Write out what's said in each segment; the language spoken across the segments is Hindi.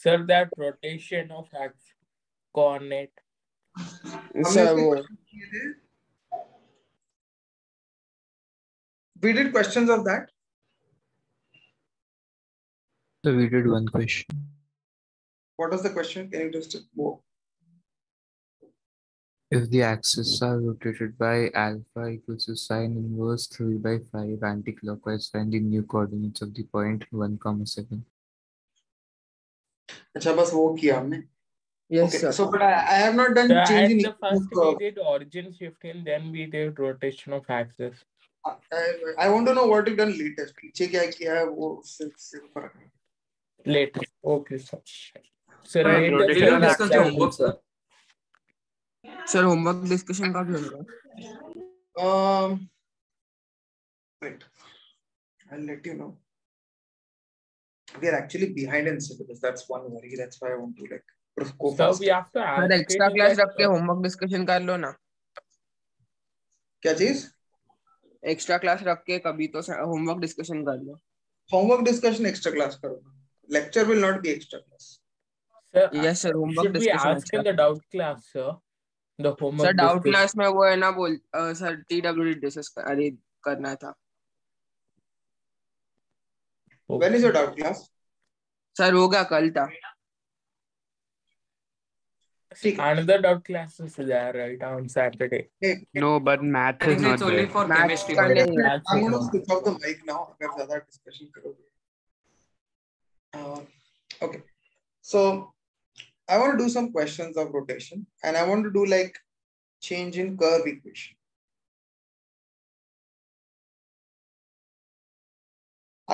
Sir, that rotation of Cornet. coordinate. we did questions of that. So we did one question. What was the question? Can you just? If the axes are rotated by alpha equals to sine inverse 3 by 5 anticlockwise, find the new coordinates of the point 1, comma 7. अच्छा बस वो किया हमने yes okay sir so but I, I have not done The, change at in the first we curve. did origin shifting, then we did rotation of axis. I, I want to know what you've done latest पीछे क्या किया है वो उससे उससे फ़र्क. Okay, sir. Sir, read the rotation first discuss the example, homework, sir. Sir homework discussion कब होगा um wait I'll let you know we are actually behind in syllabus that's one worry that's why I want to like go Sir, fast we have to sir extra it class that, रख के होमवर्क डिस्कशन कर लो ना क्या चीज़ एक्स्ट्रा क्लास रख के कभी तो होमवर्क डिस्कशन कर लो homework discussion extra class करूँगा lecture will not be extra class Sir, yes sir homework should we discussion ask in the doubt class, sir? The homework sir doubt discussion. Class में वो है ना बोल अ, सर टीडब्ल्यूडी डिस्कस अरे करना था when is your doubt class sir होगा कल था Another doubt class is there, right, on Saturday. No, but math is not it's only there. for maths chemistry. है That's I'm going to switch off the mic now अगर ज़्यादा discussion करोगे uh, okay so I want to do some questions of rotation and I want to do like change in curve equation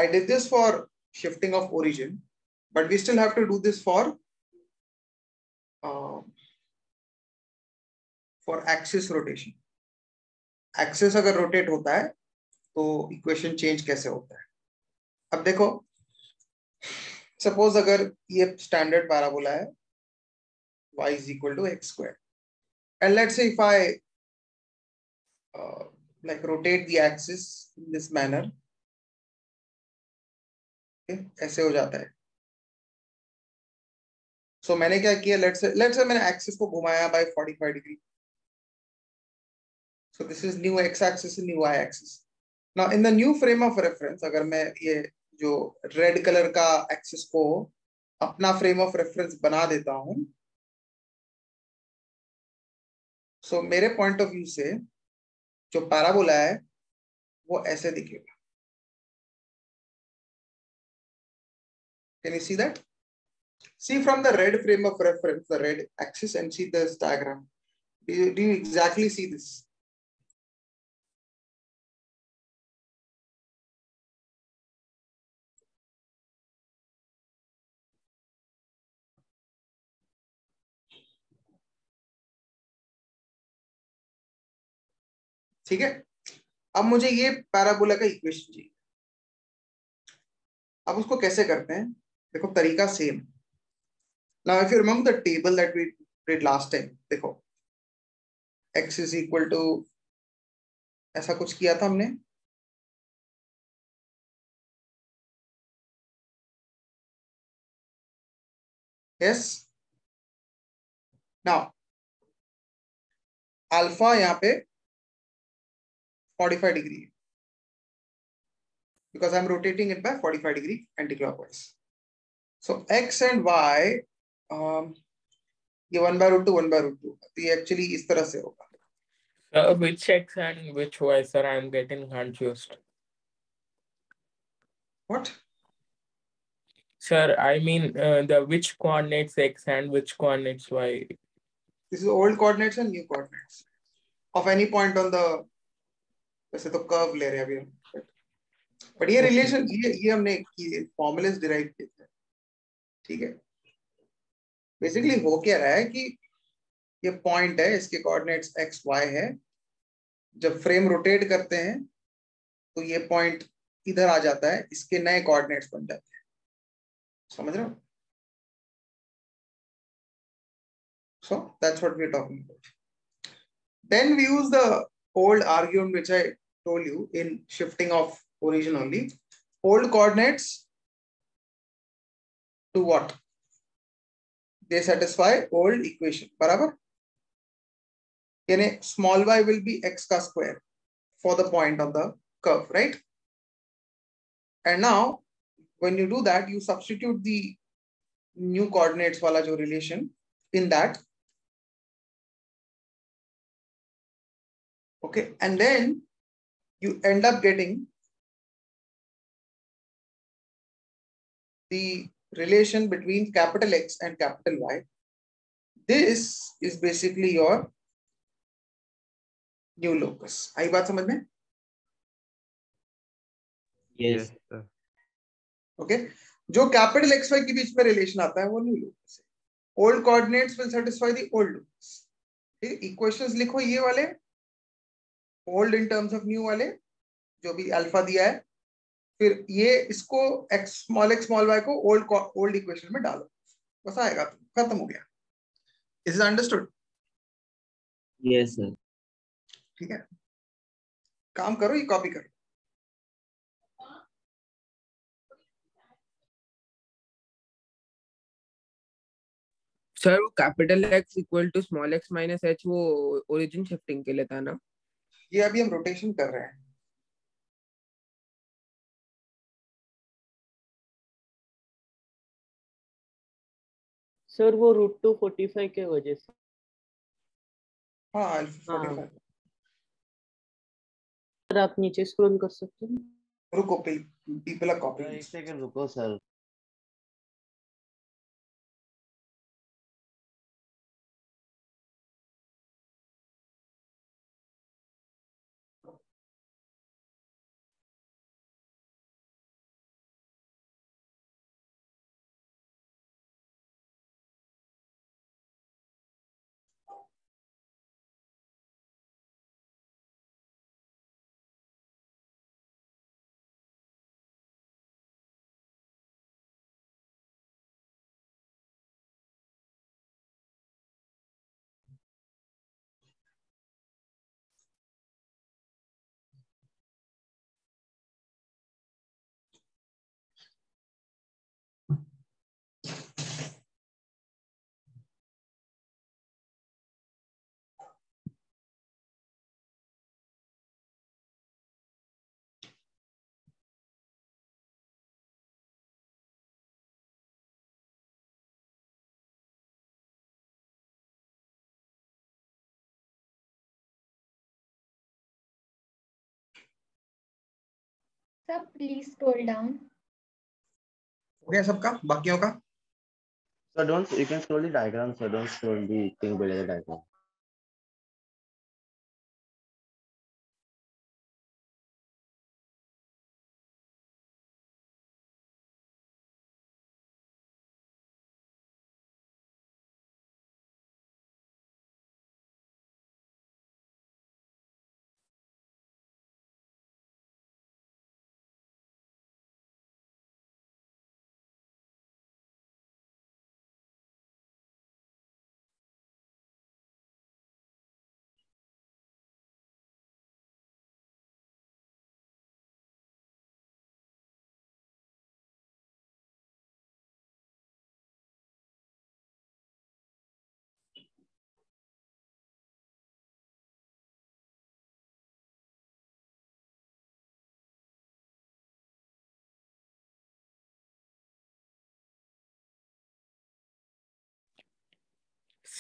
I did this for shifting of origin but we still have to do this for um, for axis rotation axis अगर rotate होता है तो इक्वेशन चेंज कैसे होता है अब देखो सपोज़ अगर ये स्टैंडर्ड पैराबोला है y is equal to x square and let's say if i uh, like rotate the axis in this manner ऐसे हो जाता है। सो so, मैंने क्या किया? लेट्स से लेट्स से मैंने एक्सिस को घुमाया by 45 degree this is new x axis and new y axis now in the new frame of reference अगर मैं ये जो रेड कलर का एक्सिस को अपना फ्रेम ऑफ़ रेफरेंस बना देता हूँ। सो so, मेरे पॉइंट ऑफ़ व्यू से जो पैराबोला है वो ऐसे दिखेगा। Can you see that? See from the red frame of reference, the red axis, and see this diagram. Do you, do you exactly see this? ठीक है अब मुझे ये पैराबोला का इक्वेशन चाहिए अब उसको कैसे करते हैं देखो, तरीका same now if you remember the table that we did last time देखो, x इज़ इक्वल टू ऐसा कुछ किया था हमने? यस नाउ अल्फ़ा यहाँ पे 45 degree because I am rotating it by 45 degree anti-clockwise. So x and y, um, ये one by root two, one by root two. तो ये actually इस तरह से होगा. Sir, which x and which y, sir? I'm getting confused. What? Sir, I mean uh, the which coordinates x and which coordinates y. This is old coordinates and new coordinates of any point on the वैसे तो कर्व ले रहे हैं अभी हम बट ये रिलेशन ये ये हमने फॉर्मूलेस डिराइव किए थे ठीक है? बेसिकली हो क्या रहा है कि ये पॉइंट है, इसके कोऑर्डिनेट्स एक्स वाई है। जब फ्रेम रोटेट करते हैं तो ये पॉइंट इधर आ जाता है, इसके नए कोऑर्डिनेट्स बन जाते हैं। समझ रहे हो? So that's what we talking then we use the old argument which I told you in shifting of origin only old coordinates to what? they satisfy old equation barabar? Yani small y will be x ka square for the point of the curve right? And now when you do that you substitute the new coordinates wala jo relation in that. Okay and then you end up getting the relation between capital X and capital Y. This is basically your new locus. आई बात समझ में? Yes. sir. Okay. जो capital X Y के बीच में relation आता है वो new locus है. Old coordinates will satisfy the old locus. ठीक है? Equations लिखो ये वाले. Old in terms of new वाले. जो भी alpha दिया है. फिर ये इसको x small x small y को ओल्ड ओल्ड इक्वेशन में डालो. बस आएगा खत्म हो गया. Is it understood? Yes, sir. ठीक है काम करो ये कॉपी करो सर वो capital x equal to small x minus h वो ओरिजिन शिफ्टिंग के लिए था ना ये अभी हम रोटेशन कर रहे हैं सर वो रूट टू फोर्टी फाइव के वजह से। हाँ हाँ। सर आप नीचे स्क्रॉल कर सकते हैं। रुको पीपल आर Sir, कॉपी एक सेकंड रुको sir Sir, please scroll down. हो गया सबका बाकियों का Sir, don't you can scroll the diagram, sir. Don't scroll the thing below the diagram.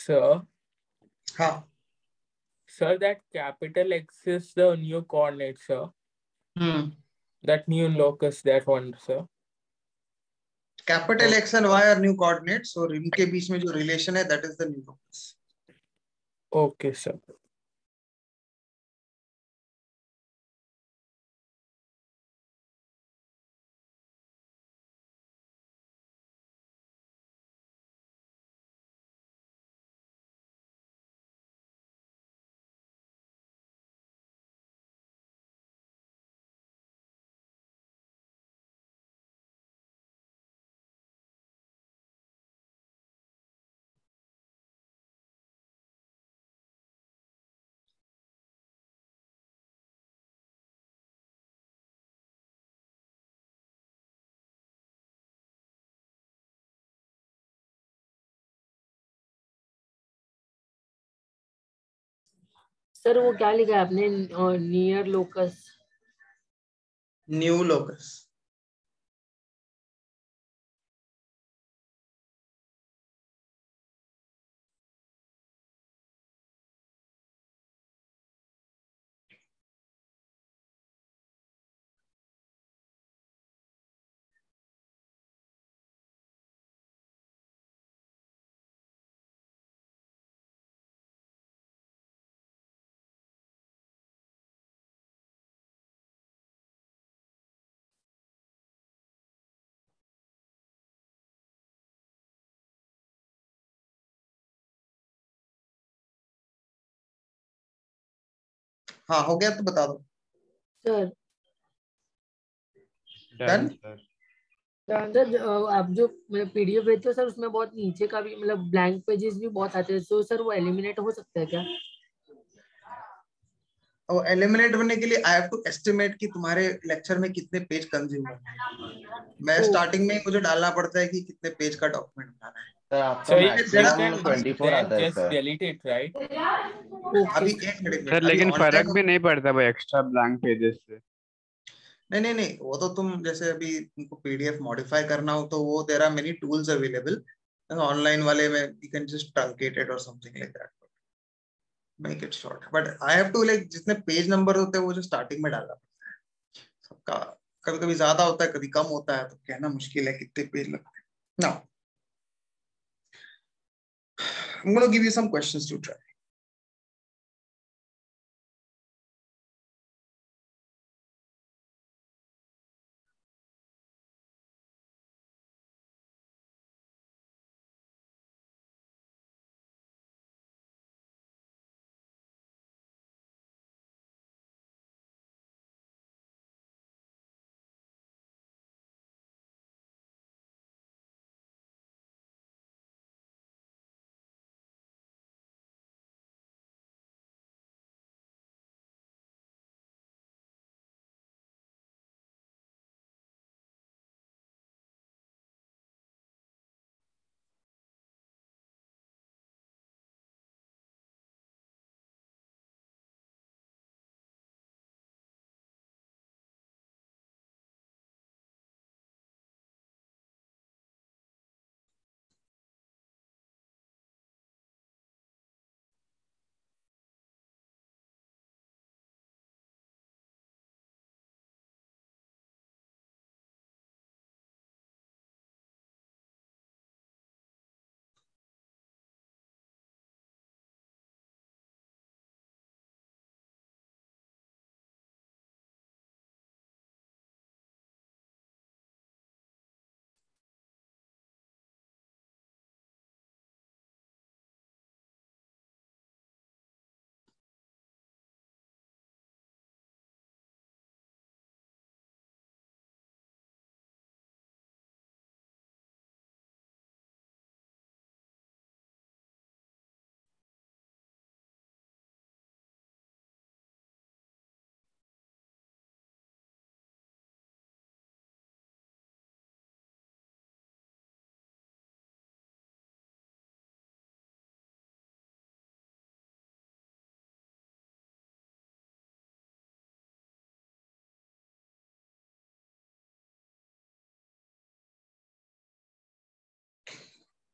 Sir, Huh. sir, that capital X is the new coordinate, sir. Hmm. That new locus, that one, sir. Capital x and y are new coordinates और इनके बीच में जो रिलेशन है that is the new locus Okay, sir. Sir वो क्या लिखा है आपने? नियर लोकस न्यू लोकस हाँ हो गया तो बता दो। Sir Done? सर आप जो पीडीएफ भेजते हो सर उसमें बहुत नीचे का भी मतलब ब्लैंक पेजेस भी बहुत आते हैं। तो सर वो एलिमिनेट हो सकता है क्या? और एलिमिनेट होने के लिए आई हैव टू एस्टिमेट कि तुम्हारे लेक्चर में कितने पेज कंज्यूम होंगे। मैं स्टार्टिंग में ही मुझे डालना पड़ता है कि कितने पेज का डॉक्यूमेंट बनाना है। So you मैक्सिमम can 24 आता है just sir. delete it, right? अभी एक मिनट सर लेकिन फ़र्क भी नहीं पड़ता भाई एक्स्ट्रा ब्लैंक पेजेस से। नहीं नहीं नहीं वो तो तुम जैसे अभी तुमको पीडीएफ मॉडिफाई करना हो तो वो there are many tools available online वाले में you can just truncate it और something like that make it short but I have to like जितने पेज नंबर होते हैं वो जो स्टार्टिंग में डालना पड़ता है। सबका कभी कभी ज़्यादा होता है कभी कम होता है तो कहना मुश्किल है कितने पेज लगते हैं। Now I'm going to give you some questions to try.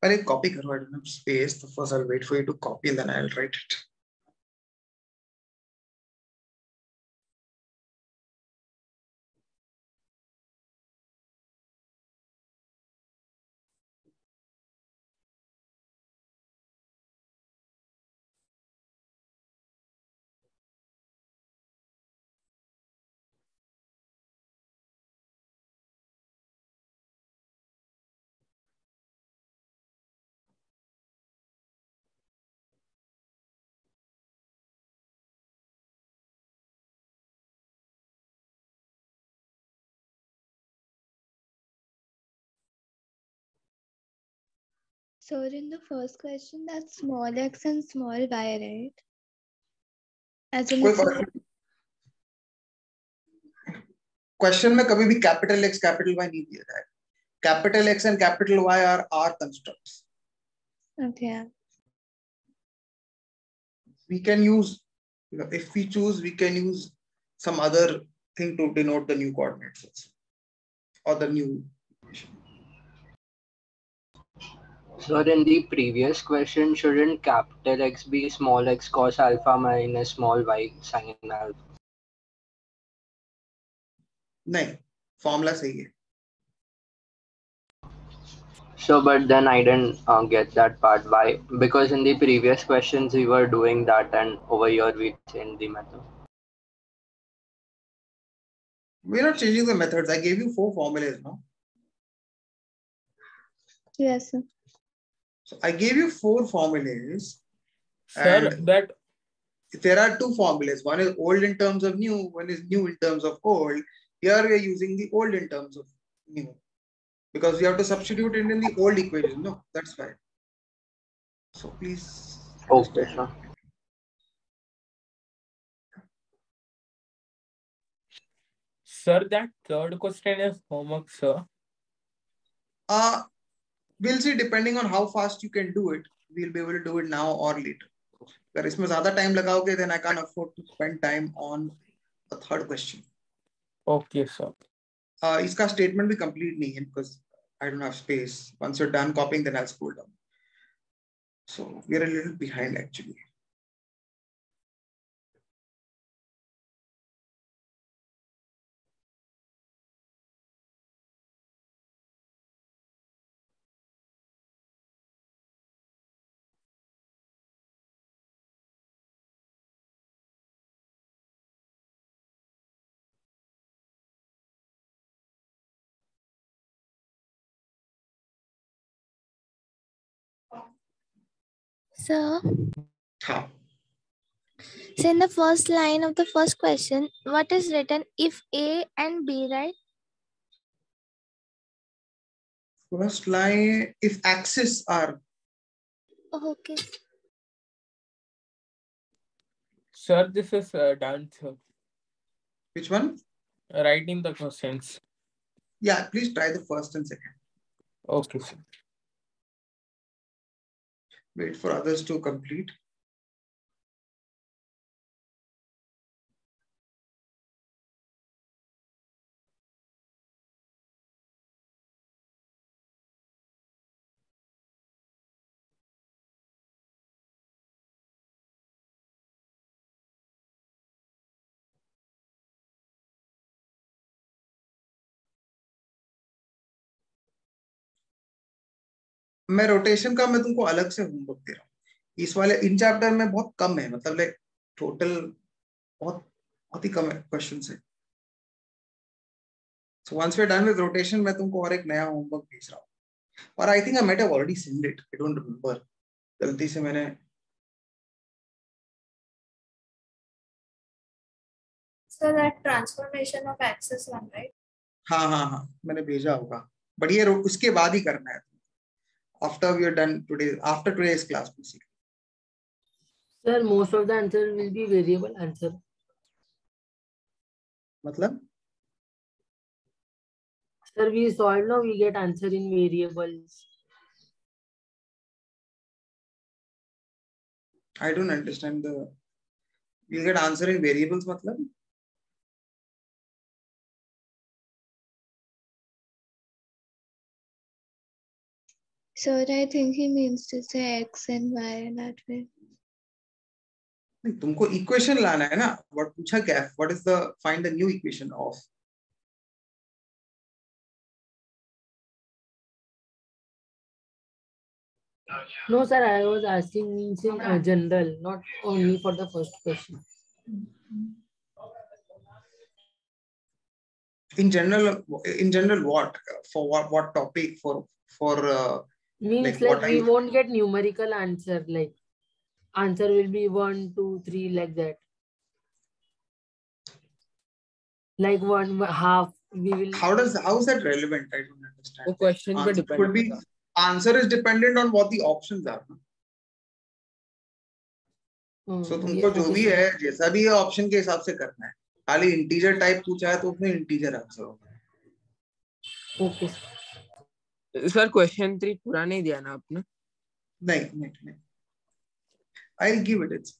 Well, I copy curved enough space. First I'll wait for you to copy and then I'll write it. Sir, in the first question, that's small x and small y, right? As in कोई it's फर्क नहीं क्वेश्चन में कभी भी कैपिटल एक्स कैपिटल वाई नहीं दिया जाएगा capital X and capital Y are R constructs okay. we can use if we choose, we can use some other thing to denote the new coordinates also, or the new equation. So in the previous question, shouldn't capital X be small x cos alpha minus small y sin alpha? नहीं फॉर्मूला सही है So, but then I didn't uh, get that part. Why? Because in the previous questions we were doing that, and over here we changed the method. we're not changing the methods i gave you four formulas no Yes, sir. so i gave you four formulas Sir, And- that there are two formulas. One is old in terms of new one is new in terms of old. Here we are using the old in terms of new because we have to substitute it in the old equation no? That's fine so please. Okay, sure. sir, that third question is homework, sir. uh we'll see depending on how fast you can do it we'll be able to do it now or later अगर इसमें ज़्यादा टाइम लगाओगे then I can't afford to spend time on a third question Okay, sir. uh, इसका statement भी complete नहीं है because I don't have space. Once you're done copying, then I'll scroll down. So we're a little behind actually. Sir, हाँ so in the first line of the first question, what is written if A and B, right? first line if axes are Oh, okay. Sir, this is uh, done, sir. which one? Writing the questions. Yeah, please try the first and second. Okay, sir. Wait for others to complete. मैं रोटेशन का मैं तुमको अलग से होमवर्क दे रहा हूँ। इस वाले इन चैप्टर में बहुत कम है मतलब लाइक टोटल बहुत बहुत ही कम है क्वेश्चन है। So once we done with rotation मैं तुमको और एक नया होमवर्क भेज रहा हूँ। और I think I might have already send it I don't remember गलती से मैंने So that transformation of axis one, right? हाँ हाँ हाँ मैंने भेजा होगा। बट ये उसके बाद ही करना है। After we are done today after today's class basically Sir, most of the answer will be variable answer. मतलब Sir, we solve now, we get answer in variables. I don't understand the. We'll get answer in variables, matlab. So I think he means to say X and Y that way. नहीं, तुमको इक्वेशन लाना है ना व्हाट पूछा क्या है what is the find the new equation of No, sir, I was asking means in uh, general, not only for the first question. in general in general what for what what topic for for uh, Means Like like, we I- won't get numerical answer, like answer will be one, two, three, like that. Like one half, we will. how does how is that relevant i don't understand question पे answer could be answer is dependent on what the options are? Hmm, so तुमको जो okay, भी. है जैसा भी है ऑप्शन के हिसाब से करना है खाली इंटीजर टाइप पूछा है तो उसमें इंटीजर आंसर होगा Okay, sir. Sir question three पूरा नहीं दिया ना आपने। नहीं नहीं नहीं। I give it it's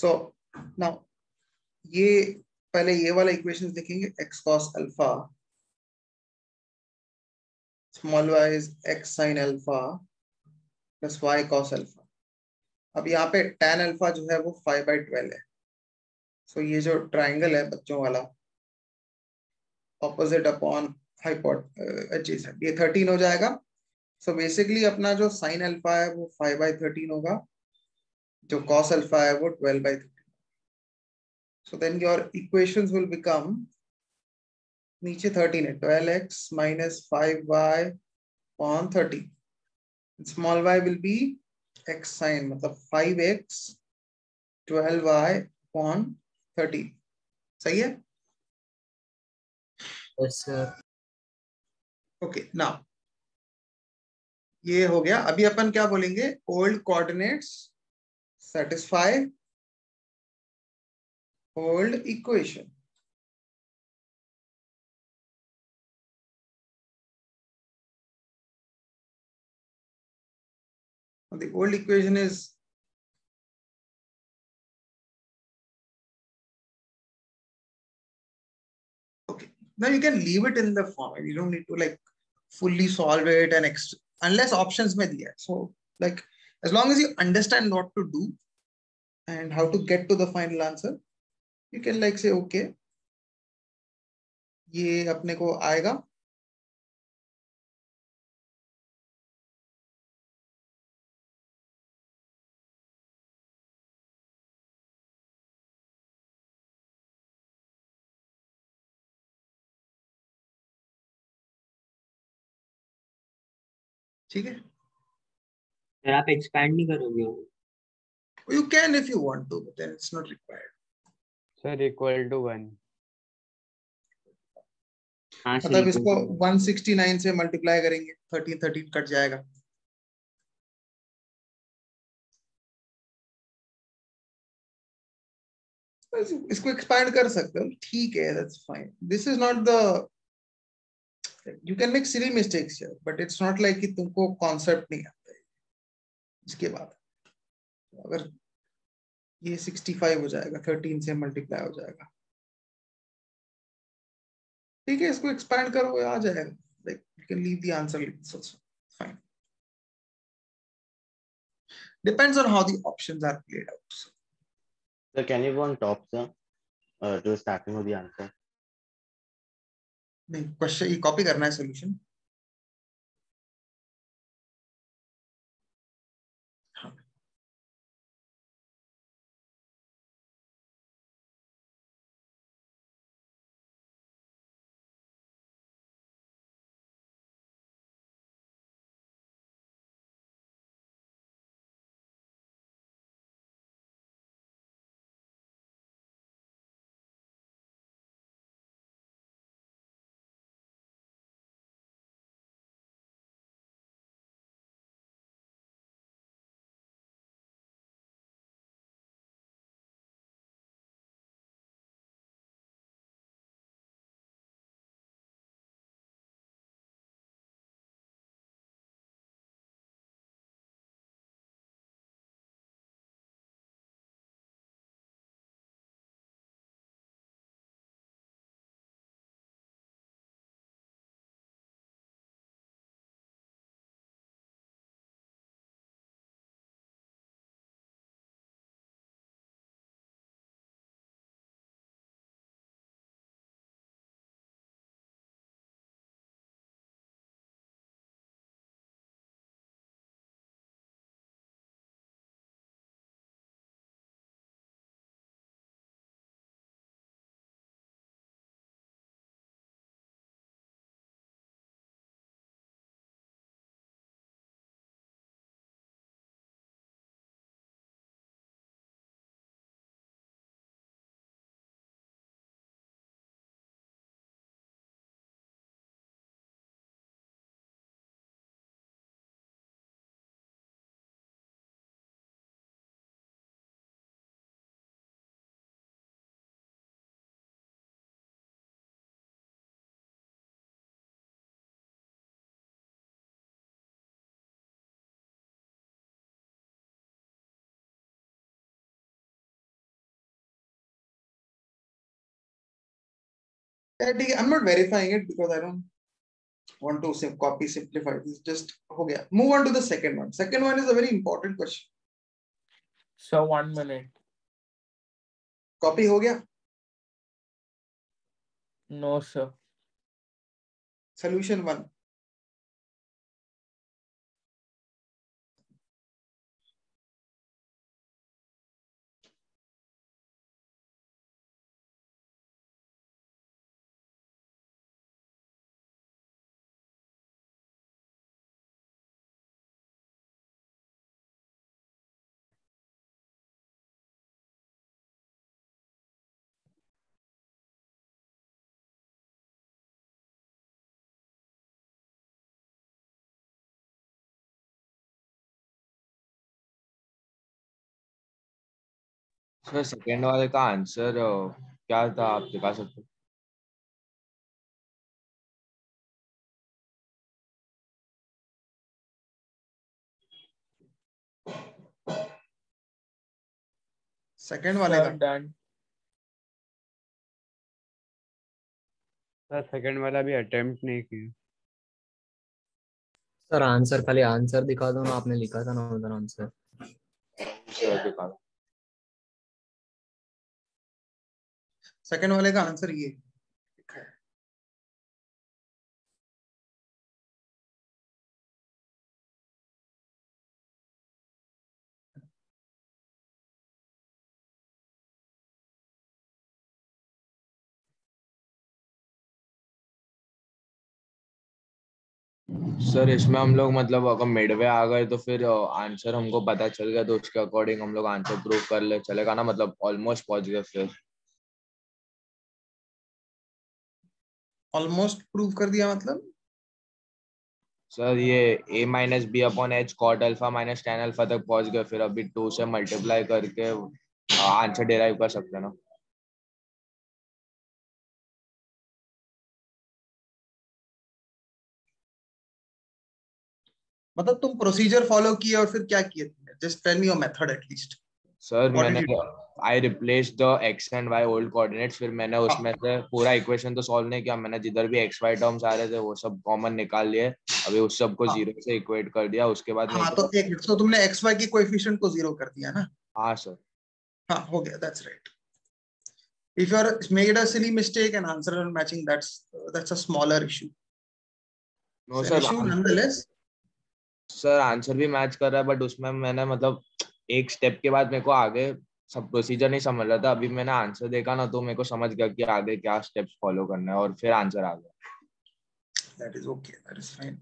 so now ये, पहले ये वाला इक्वेशन देखेंगे x cos alpha small y is x sin alpha, plus y cos alpha. अब यहाँ पे tan अल्फ़ा जो है वो फाइव बाई ट्वेल्व है। सो so, ये जो ट्राइंगल है बच्चों वाला ऑपोजिट अपॉन हाइपोट ये 13 हो जाएगा। सो so बेसिकली अपना जो साइन अल्फ़ा है वो फाइव बाई थर्टीन होगा। जो cos अल्फ़ा है वो twelve by 13 so then your equations will become नीचे 13 है 12x 5y upon 30 small y will be x sin मतलब 5x 12y upon 30 सही है? यस सर ओके नाउ ये हो गया। अभी अपन क्या बोलेंगे? Old coordinates satisfy old equation. The old equation is okay. Now you can leave it in the form. You don't need to like fully solve it and ex unless options may be. So like as long as you understand what to do and how to get to the final answer you can like say okay ये अपने को आएगा ठीक है सर आप एक्सपैंड नहीं करोगे वो। You can if you want to but then it's not required. Sir, equal to one. हाँ मतलब इसको 169 से मल्टीप्लाई करेंगे 13 13 कट जाएगा। इसको एक्सपैंड कर सकते हो। ठीक है that's fine this is not the you can make silly mistakes here but it's not like कि तुमको कॉन्सेप्ट नहीं है। इसके बाद। अगर ये 65 हो जाएगा 13 से मल्टीप्लाई हो जाएगा। ठीक है इसको एक्सपैंड करो आ जाएगा। Like you can leave the answer also fine depends on how the options are played out. Sir, can you go on top, sir, uh, to starting with the answer? नहीं क्वेश्चन ये कॉपी करना है solution Uh, I'm not verifying it because I don't want to sim copy simplify this. Just okay. Move on to the second one. Second one is a very important question. So one minute. Copy ho gaya? No, sir. Solution one. Sir second वाले का आंसर क्या था आप दिखा सकते हो Second वाले का. done. सर सेकंड वाला भी अटेम्प्ट नहीं किया सर आंसर खाली आंसर दिखा दो ना आपने लिखा था ना उधर आंसर सर दिखा दो। Second वाले का आंसर ये. सर इसमें हम लोग मतलब अगर मिडवे आ गए तो फिर आंसर हमको पता चल गया तो उसके अकॉर्डिंग हम लोग आंसर प्रूव कर ले, चलेगा ना मतलब ऑलमोस्ट पहुँच गए फिर Almost prove कर दिया मतलब. सर ये a minus b upon h cot alpha minus ten alpha तक पहुँच गए फिर अभी टू से मल्टीप्लाई करके आंसर डिराइव कर सकते हैं ना। मतलब तुम प्रोसीजर फॉलो किए और फिर क्या किए just tell me your method at least sir मैंने I replace the x and y old coordinates फिर मैंने उसमें से पूरा इक्वेशन तो सॉल्व नहीं किया मैंने जिधर भी एक्स वाई टर्म्स आ रहे थे वो सब कॉमन निकाल लिए। अभी उस सबको हाँ। ज़ीरो से इक्वेट कर दिया उसके बाद हाँ तो एक तो तुमने एक्स वाई की कोएफिशिएंट को ज़ीरो कर दिया ना? हाँ सर हाँ हो गया that's right if you are made a silly mistake and answer are matching that's that's a smaller issue an sir issue nonetheless sir answer भी मैच कर रहा है बट उसमें मैंने मतलब एक स्टेप के बाद मेरे को आगे सब प्रोसीजर नहीं समझ रहा था। अभी मैंने आंसर देखा ना तो मेरे को समझ गया कि आगे क्या स्टेप्स फॉलो करना है और फिर आंसर आ गया। That is okay, that is fine.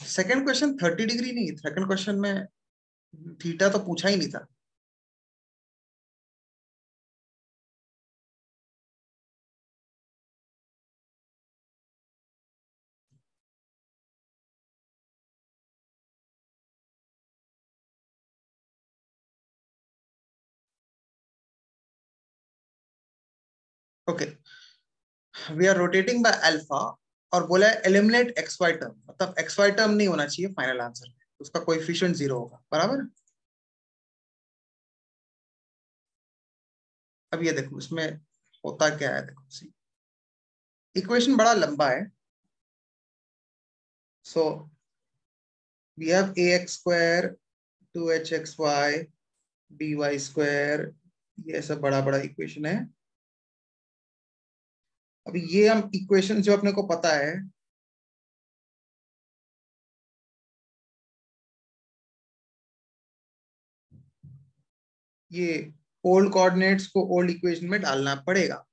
Second question 30 degree नहीं सेकंड क्वेश्चन में थीटा तो पूछा ही नहीं था। Okay we are rotating by alpha और बोला है एलिमिनेट एक्स वाई टर्म मतलब एक्स वाई टर्म नहीं होना चाहिए फाइनल आंसर में। उसका कोएफिशिएंट ज़ीरो होगा। बराबर? अब ये देखो, इसमें होता क्या है? देखो सी इक्वेशन बड़ा लंबा है। So we square two h x y d y square ये सब बड़ा बड़ा इक्वेशन है। अभी ये हम इक्वेशन जो अपने को पता है ये ओल्ड कोऑर्डिनेट्स को ओल्ड इक्वेशन में डालना पड़ेगा।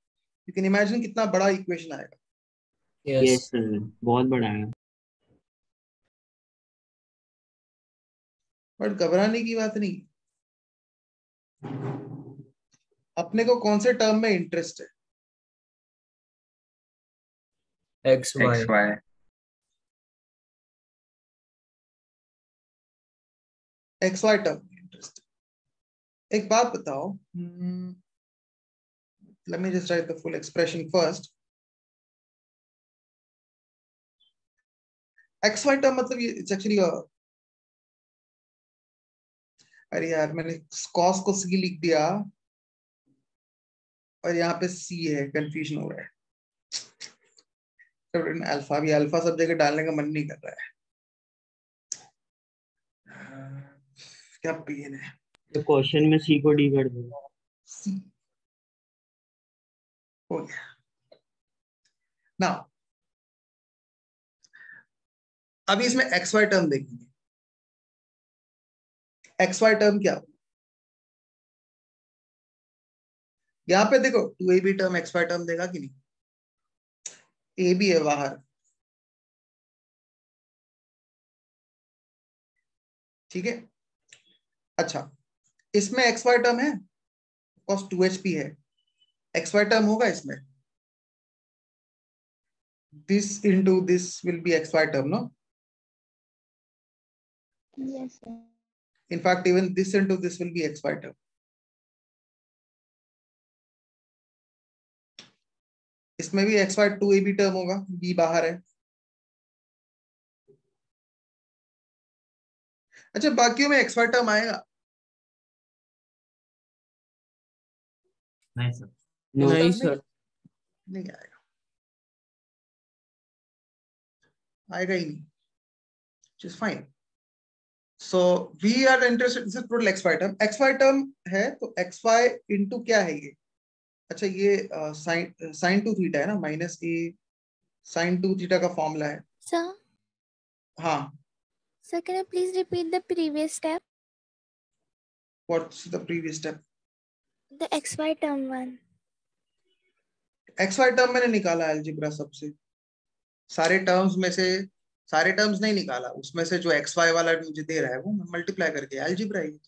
यू कैन इमेजिन कितना बड़ा इक्वेशन आएगा। यस सर बहुत बड़ा है। बट घबराने की बात नहीं। अपने को कौन से टर्म में इंटरेस्ट है? X y x y x y term में इंटरेस्ट एक बात बताओ let me just write the full expression first. Xy term मतलब ये it's actually a अरे यार मैंने कॉस को सी लिख दिया और यहाँ पे सी है कंफ्यूजन हो रहा है। अल्फ़ा भी अल्फ़ा सब जगह डालने का मन नहीं कर रहा है। क्या पेन है? तो क्वेश्चन में सी को डी कर दो। सी हो गया। नाउ अभी इसमें एक्स वाई टर्म देखेंगे। एक्स वाई टर्म क्या? यहाँ पे देखो two a b term x y term देगा कि नहीं? ए भी है बाहर। ठीक है? अच्छा इसमें एक्स वाई टर्म है कॉस टू एच पी है। एक्स वाई टर्म होगा इसमें। This into this will be x y term no in fact even this into this will be x y term इसमें भी x y two a b term होगा बी बाहर है। अच्छा बाकियों में एक्स वाई टर्म आएगा। नहीं सर नहीं सर नहीं आएगा। आएगा ही नहीं is fine so we are interested this is total xy term xy term है तो xy into क्या है ये? अच्छा ये साइन साइन टू थीटा है ना minus a sine two theta का फॉर्मूला है Sir, हाँ sir, can you please repeat the previous step? what's the previous step The xy term one. xy term मैंने निकाला अलजेब्रा सबसे सारे टर्म्स में से सारे टर्म्स नहीं निकाला उसमें से जो xy वाला मुझे दे रहा है वो मैं मल्टीप्लाई करके अलजेब्रा ही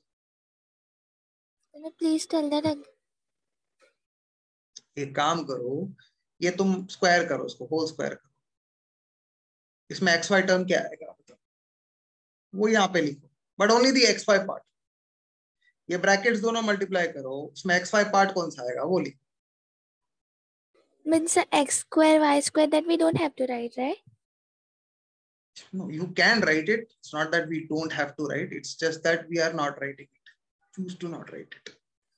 please tell that again? एक काम करो ये तुम स्क्वायर करो उसको होल स्क्वायर करो इसमें एक्स वाई टर्म क्या आएगा बताओ वो यहाँ पे लिखो but only the x y part ये ब्रैकेट्स दोनों मल्टीप्लाई करो उसमें एक्स वाई पार्ट कौन सा आएगा वो लिखो Means x square, y square that we don't have to write, right? no you can write it it's not that we don't have to write it's just that we are not writing it choose to not write it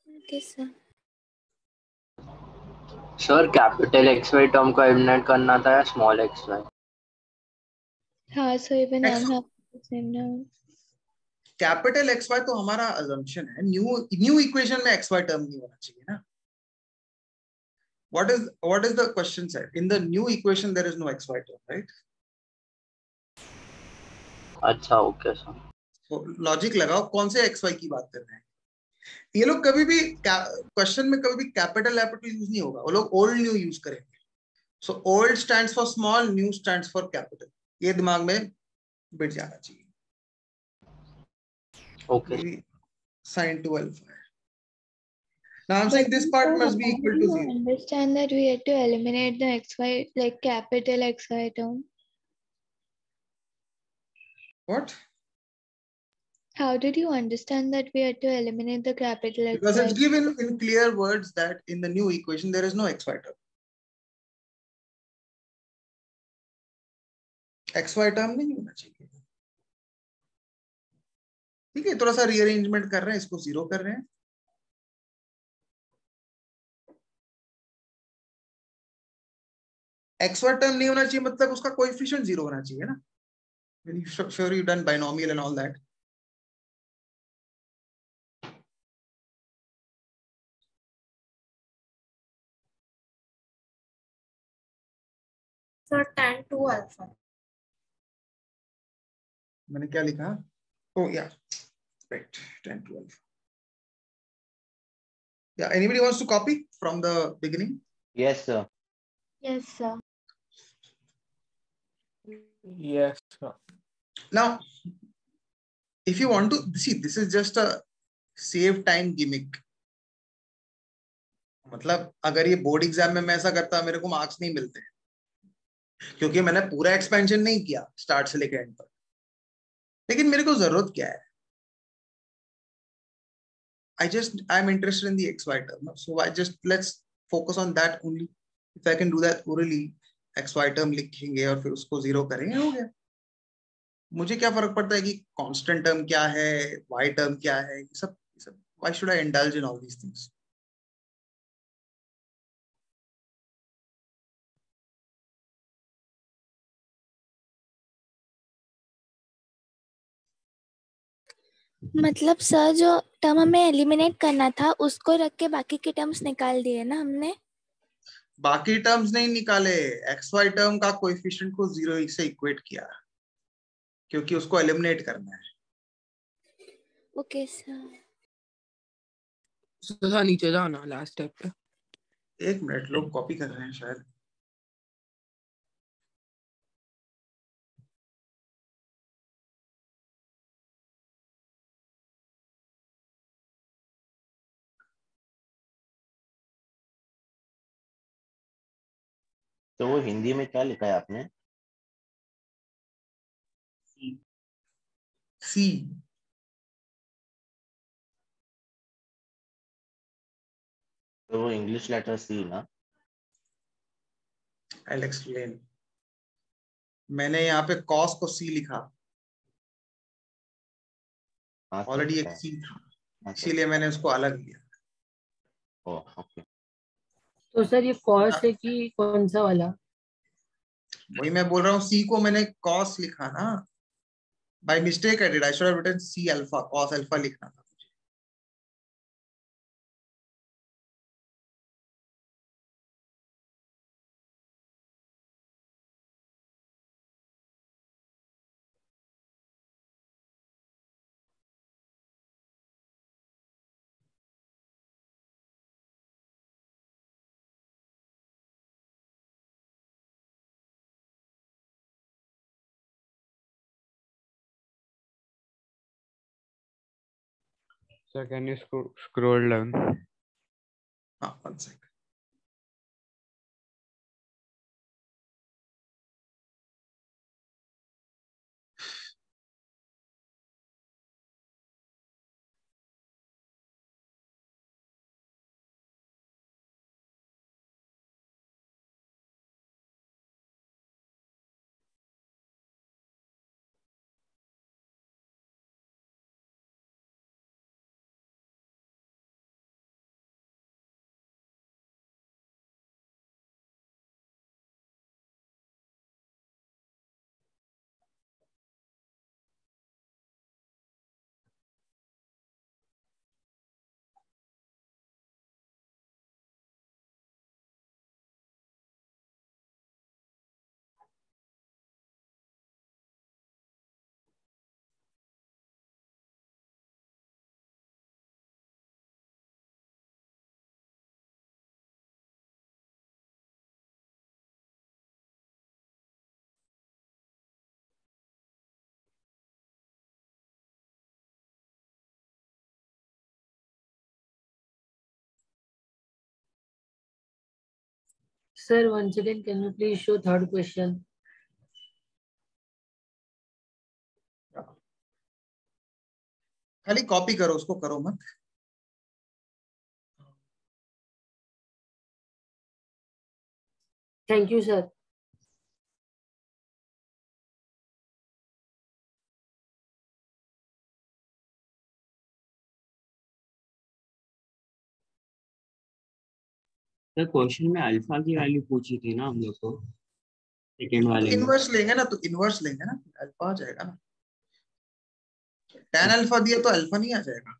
Okay, sir. Sir capital x y term को एलिमिनेट करना था या स्मॉल एक्स वाई हाँ, X- I'm happy the same now. Capital x y तो हमारा अजम्पशन है। न्यू न्यू इक्वेशन में एक्स वाई टर्म नहीं होना चाहिए ना। What is what is the question said in the new equation there is no xy term right? अच्छा ओके सर तो लॉजिक लगाओ कौन से xy की बात कर रहे हैं? ये लोग कभी भी क्वेश्चन में कभी भी कैपिटल कैपिटल यूज़ नहीं होगा वो लोग ओल्ड न्यू यूज़ करेंगे so old stands for small new stands for capital ये दिमाग में बिठ जाना चाहिए okay sin 2 alpha now i'm saying this part must be equal to 0 understand that we had to eliminate the xy, like capital xy term. what How did you understand that we had to eliminate the capital because it's given in clear words that in the new equation there is no xy term xy term नहीं होना चाहिए ठीक है थोड़ा सा रीअरेंजमेंट कर रहे हैं इसको ज़ीरो कर रहे हैं xy term नहीं होना चाहिए मतलब उसका कोएफिशिएंट ज़ीरो होना चाहिए ना you sure you done binomial and So tan 2 alpha. मैंने क्या लिखा oh yeah right 10 12 yeah anybody wants to copy from the beginning Yes, sir. Yes, sir. Yes, sir. now if you want to see this is just a save time gimmick मतलब अगर ये बोर्ड एग्ज़ाम में मैं ऐसा करता मेरे को मार्क्स नहीं मिलते क्योंकि मैंने पूरा एक्सपेंशन नहीं किया स्टार्ट से लेकर एंड तक लेकिन मेरे को ज़रूरत क्या है I just I'm interested in the XY term. So I just let's focus on that only. If I can do that orally, XY term लिखेंगे और फिर उसको ज़ीरो करेंगे हो गया मुझे क्या फ़र्क पड़ता है कि कांस्टेंट टर्म क्या है वाई टर्म क्या है ये सब ये सब why should I indulge in all these things मतलब सर जो टर्म हमें एलिमिनेट करना था उसको रख के बाकी के टर्म्स निकाल दिए ना हमने? बाकी टर्म्स नहीं निकाले। एक्स वाई टर्म का कोएफिशिएंट को ज़ीरो से इक्वेट किया क्योंकि उसको एलिमिनेट करना है। ओके सर सर नीचे जाओ ना लास्ट स्टेप पे। एक मिनट लोग कॉपी कर रहे हैं शायद। तो वो हिंदी में क्या लिखा है आपने? सी। तो वो इंग्लिश लेटर सी ना? आई एक्सप्लेन मैंने यहाँ पे कॉस को सी लिखा। हाँ तो ऑलरेडी एक सी था। अच्छा इसीलिए मैंने उसको अलग लिया। ओके। तो सर ये कॉस है। कि कौन सा वाला? वही मैं बोल रहा हूँ सी को मैंने कॉस लिखा ना। By mistake I did I should have written c alpha cos alpha लिखा था। So can you scro- scroll down? Ah, one second Sir, once again, can you please show third question? खाली कॉपी करो उसको करो मत thank you sir. Sir question में अल्फ़ा की वैल्यू पूछी थी ना हम लोग को सेकेंड वाले इनवर्स लेंगे ना तो इनवर्स लेंगे ना अल्फ़ा आ जाएगा ना। tan अल्फ़ा दिया तो अल्फ़ा नहीं आ जाएगा।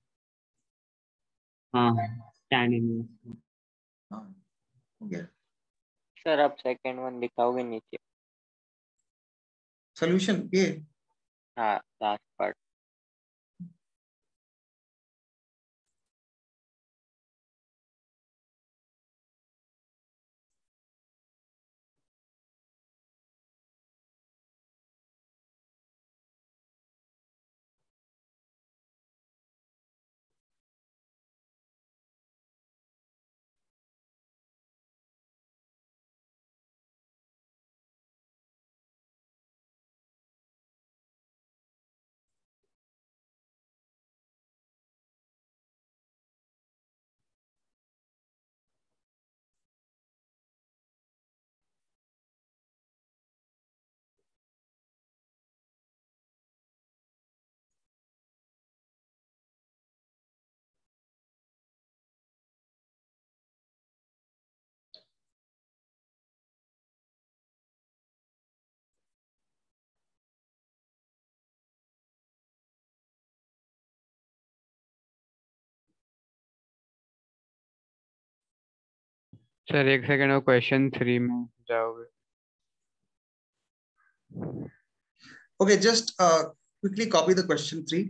हाँ हाँ tan इनवर्स हाँ हो गया। सर आप सेकंड वन दिखाओगे नीचे। सोल्यूशन ये? हाँ लास्ट पार्ट सर एक सेकेंड क्वेश्चन थ्री में जाओगे। Okay just quickly copy the question three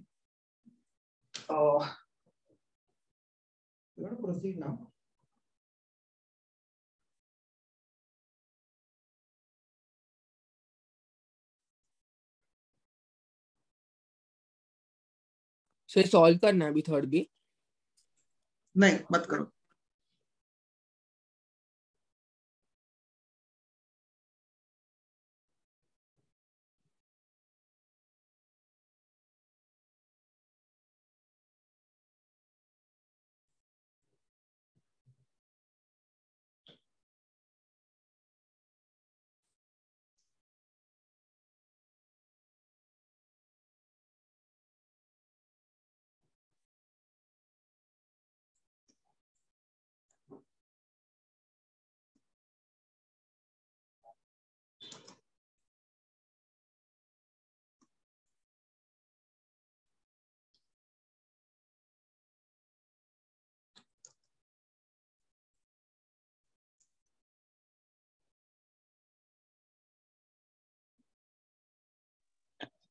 so solve करना है अभी थर्ड भी? नहीं मत करो।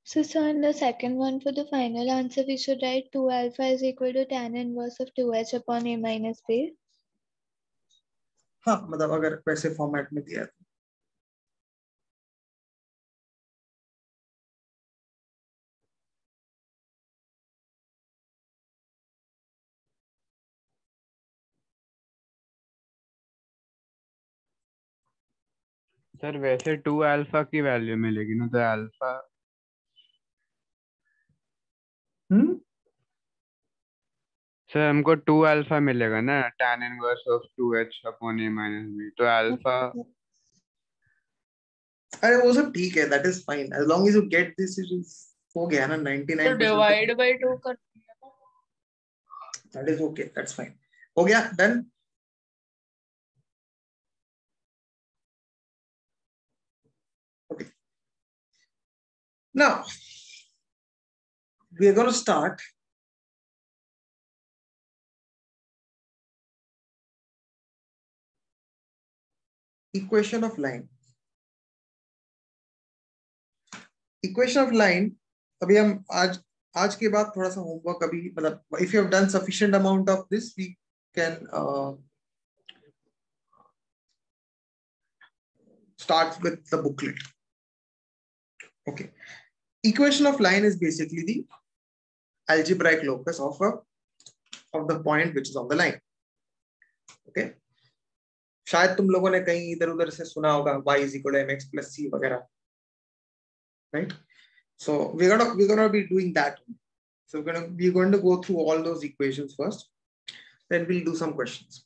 So, sir, in the second one for the final answer, we should write 2 alpha is equal to tan inverse of 2h upon a minus b. हाँ मतलब अगर वैसे फॉर्मेट में दिया है तो। सर वैसे टू अल्फ़ा की वैल्यू मिलेगी ना तो अल्फ़ा हम्म? सर हमको टू अल्फ़ा मिलेगा ना tan inverse of two h upon a minus b तो अल्फ़ा अरे वो सब ठीक है that is fine as long as you get this is हो गया ना 99 तो डिवाइड बाय टू कर that is okay that's fine हो गया done okay. Now we are going to start equation of line equation of line अभी हम आज आज के बाद थोड़ा सा होमवर्क अभी मतलब if you have done sufficient amount of this we can start with the booklet okay equation of line is basically the algebraic locus of a of the point which is on the line okay शायद तुम लोगों ने कहीं इधर उधर से सुना होगा y is equal to mx plus c वगैरह right so we're gonna we're gonna be doing that so we're gonna we're going to go through all those equations first then we'll do some questions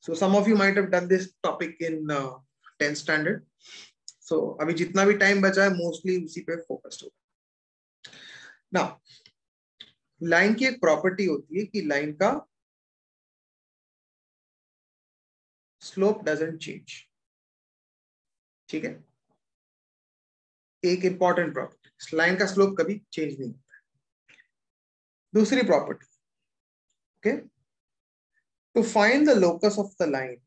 so some of you might have done this topic in uh, 10th standard so अभी जितना भी टाइम बचा है मोस्टली उसी पे फोकस्ड होगा नाउ लाइन की एक प्रॉपर्टी होती है कि लाइन का स्लोप डजेंट चेंज ठीक है? एक इंपॉर्टेंट प्रॉपर्टी लाइन का स्लोप कभी चेंज नहीं होता दूसरी property okay to find the locus of the line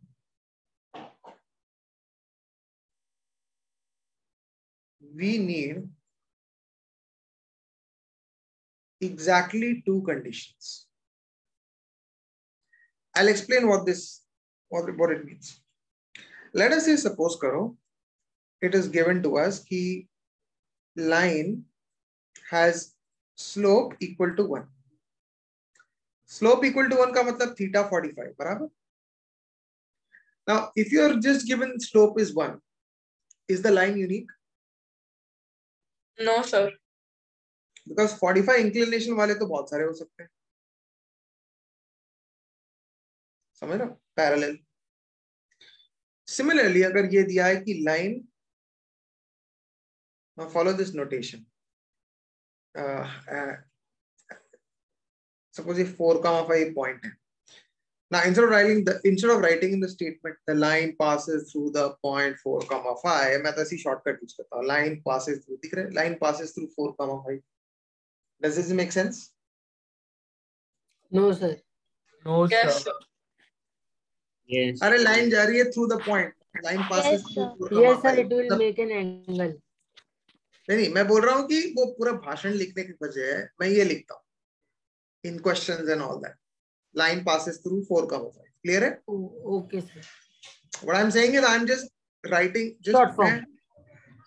we need exactly two conditions. I'll explain what this, what, what it means. Let us say, suppose karo, it is given to us that line has slope equal to one. Slope equal to one ka matlab theta 45, barabar? Now, if you are just given slope is one, is the line unique? No, sir. Because 45 inclination वाले तो बहुत सारे हो सकते हैं समझ रहे पैरेलल सिमिलरली अगर ये दिया है कि line follow this notation suppose ये फोर का फाइव पॉइंट है Now, instead of writing the instead of writing in the statement, the line passes through the point four comma five. मैं तो ऐसी shortcut use करता हूँ. Line passes through. दिख रहा है? Line passes through four comma five. Does this make sense? No, sir. No Yes, sir Yes. अरे लाइन जा रही है through the point line passes Yes, sir. Yes, sir, it will make an angle. नहीं नहीं मैं बोल रहा हूँ कि वो पूरा भाषण लिखने की बजाय मैं ये लिखता हूँ in question and all that line passes through four comma five clear है okay, sir. What I am saying is I am just writing just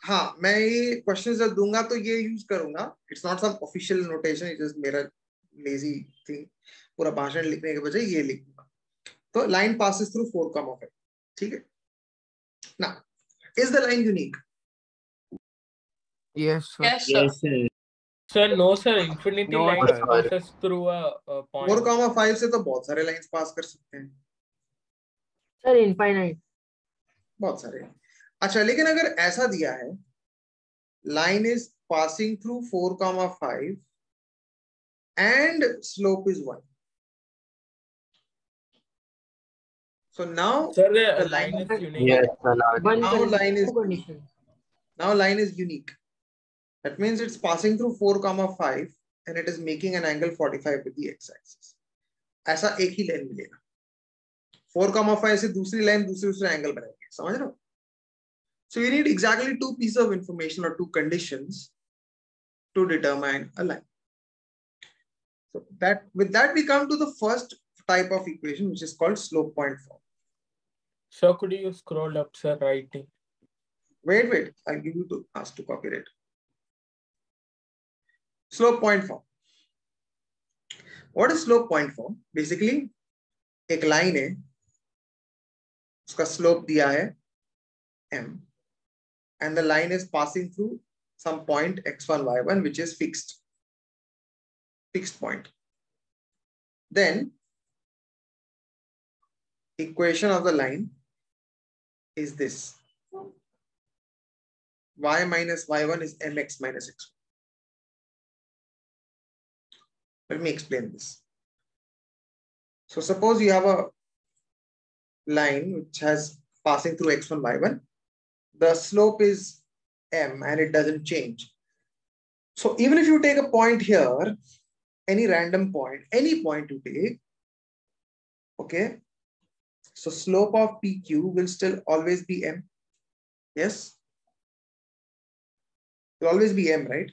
हाँ मैं ये क्वेश्चन जब दूँगा तो ये यूज़ करूँगा it's not some official notation it is मेरा लेजी थिंग पूरा भाषण लिखने के बजाय ये लिखूँगा तो line passes through four comma five ठीक है ना is the line unique Yes, sir. Yes, sir. Yes, sir. Sir, no, sir. Infinity No, line sir. passes through a, a point. Four comma five से तो बहुत सारे लाइंस पास कर सकते हैं Sir, infinite. बहुत सारे अच्छा लेकिन अगर ऐसा दिया है line is passing through four comma five and slope is one so now line is now line is now line is unique that means it's passing through four comma five and it is making an angle forty five with ऐसा एक ही लाइन मिलेगा। फोर कामा फाइव से दूसरी लाइन दूसरे दूसरे एंगल बनाएँगे। समझ रहे हो? so you need exactly two pieces of information or two conditions to determine a line so that with that we come to the first type of equation which is called slope point form Sir, could you scroll up, sir, writing? Wait, wait. I'll give you to ask to copy it. Slope point form. What is slope point form? Basically, एक लाइन है उसका स्लोप दिया है m and the line is passing through some point x1 y1 which is fixed fixed point then equation of the line is this y minus y1 is mx minus x1. Let me explain this. So suppose you have a line which has passing through x1, y1. The slope is m and it doesn't change. So even if you take a point here, any random point, any point you take, okay, so slope of PQ will still always be M. Yes? It'll always be M, right?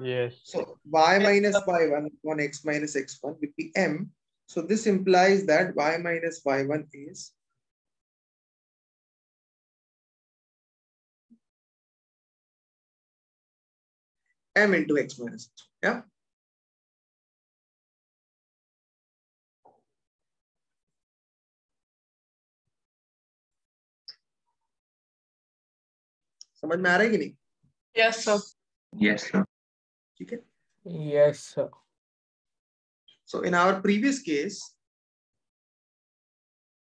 Yes. So y minus y1 upon x minus x1 will be M. So this implies that y minus y1 is M into x minus x. Yeah. समझ में आ रहा है कि नहीं Yes, sir. Yes, sir. ठीक है Yes, sir. So in our previous case,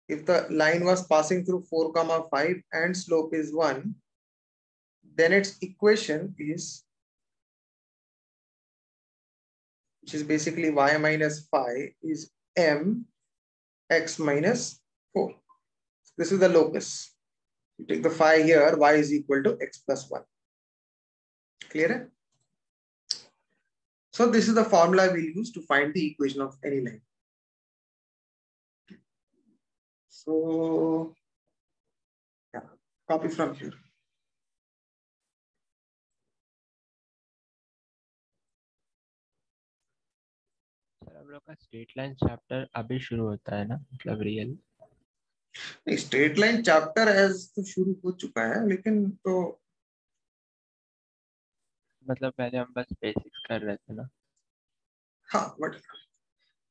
if the line was passing through 4 comma 5 and slope is 1, then its equation is, which is basically y minus phi is m x minus 4. This is the locus. You take the phi here, y is equal to x plus 1. Clear? So this is the formula we'll use to find the equation of any line. So yeah, copy from here. हम लोग का स्ट्रेट लाइन चैप्टर अभी शुरू होता है ना? मतलब रियल नहीं स्ट्रेट लाइन चैप्टर एज तो शुरू हो चुका है लेकिन तो मतलब पहले हम बस बेसिक्स कर रहे थे ना। हाँ बट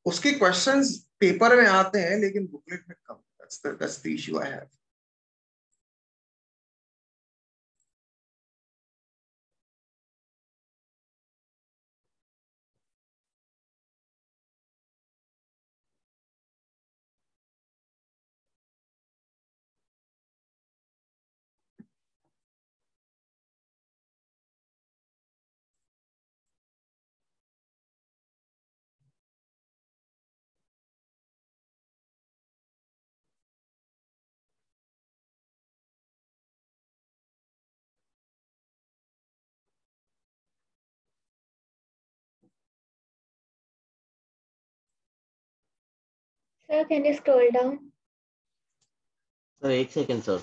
उसके क्वेश्चंस पेपर में आते हैं लेकिन बुकलेट में कम। That's the that's the issue I have Sir, can you scroll down? Sir, eight seconds, sir.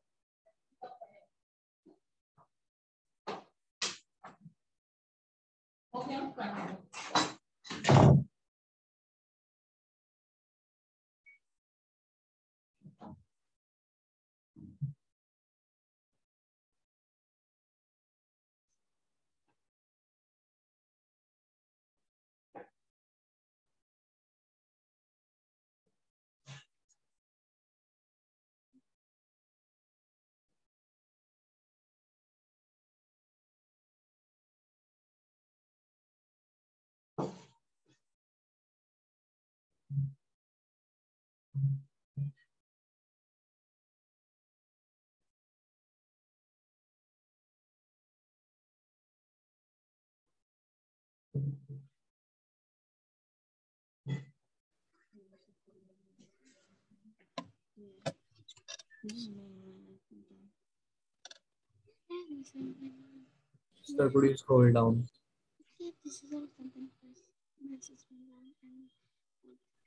Okay. Sir, could you scroll down? This is all.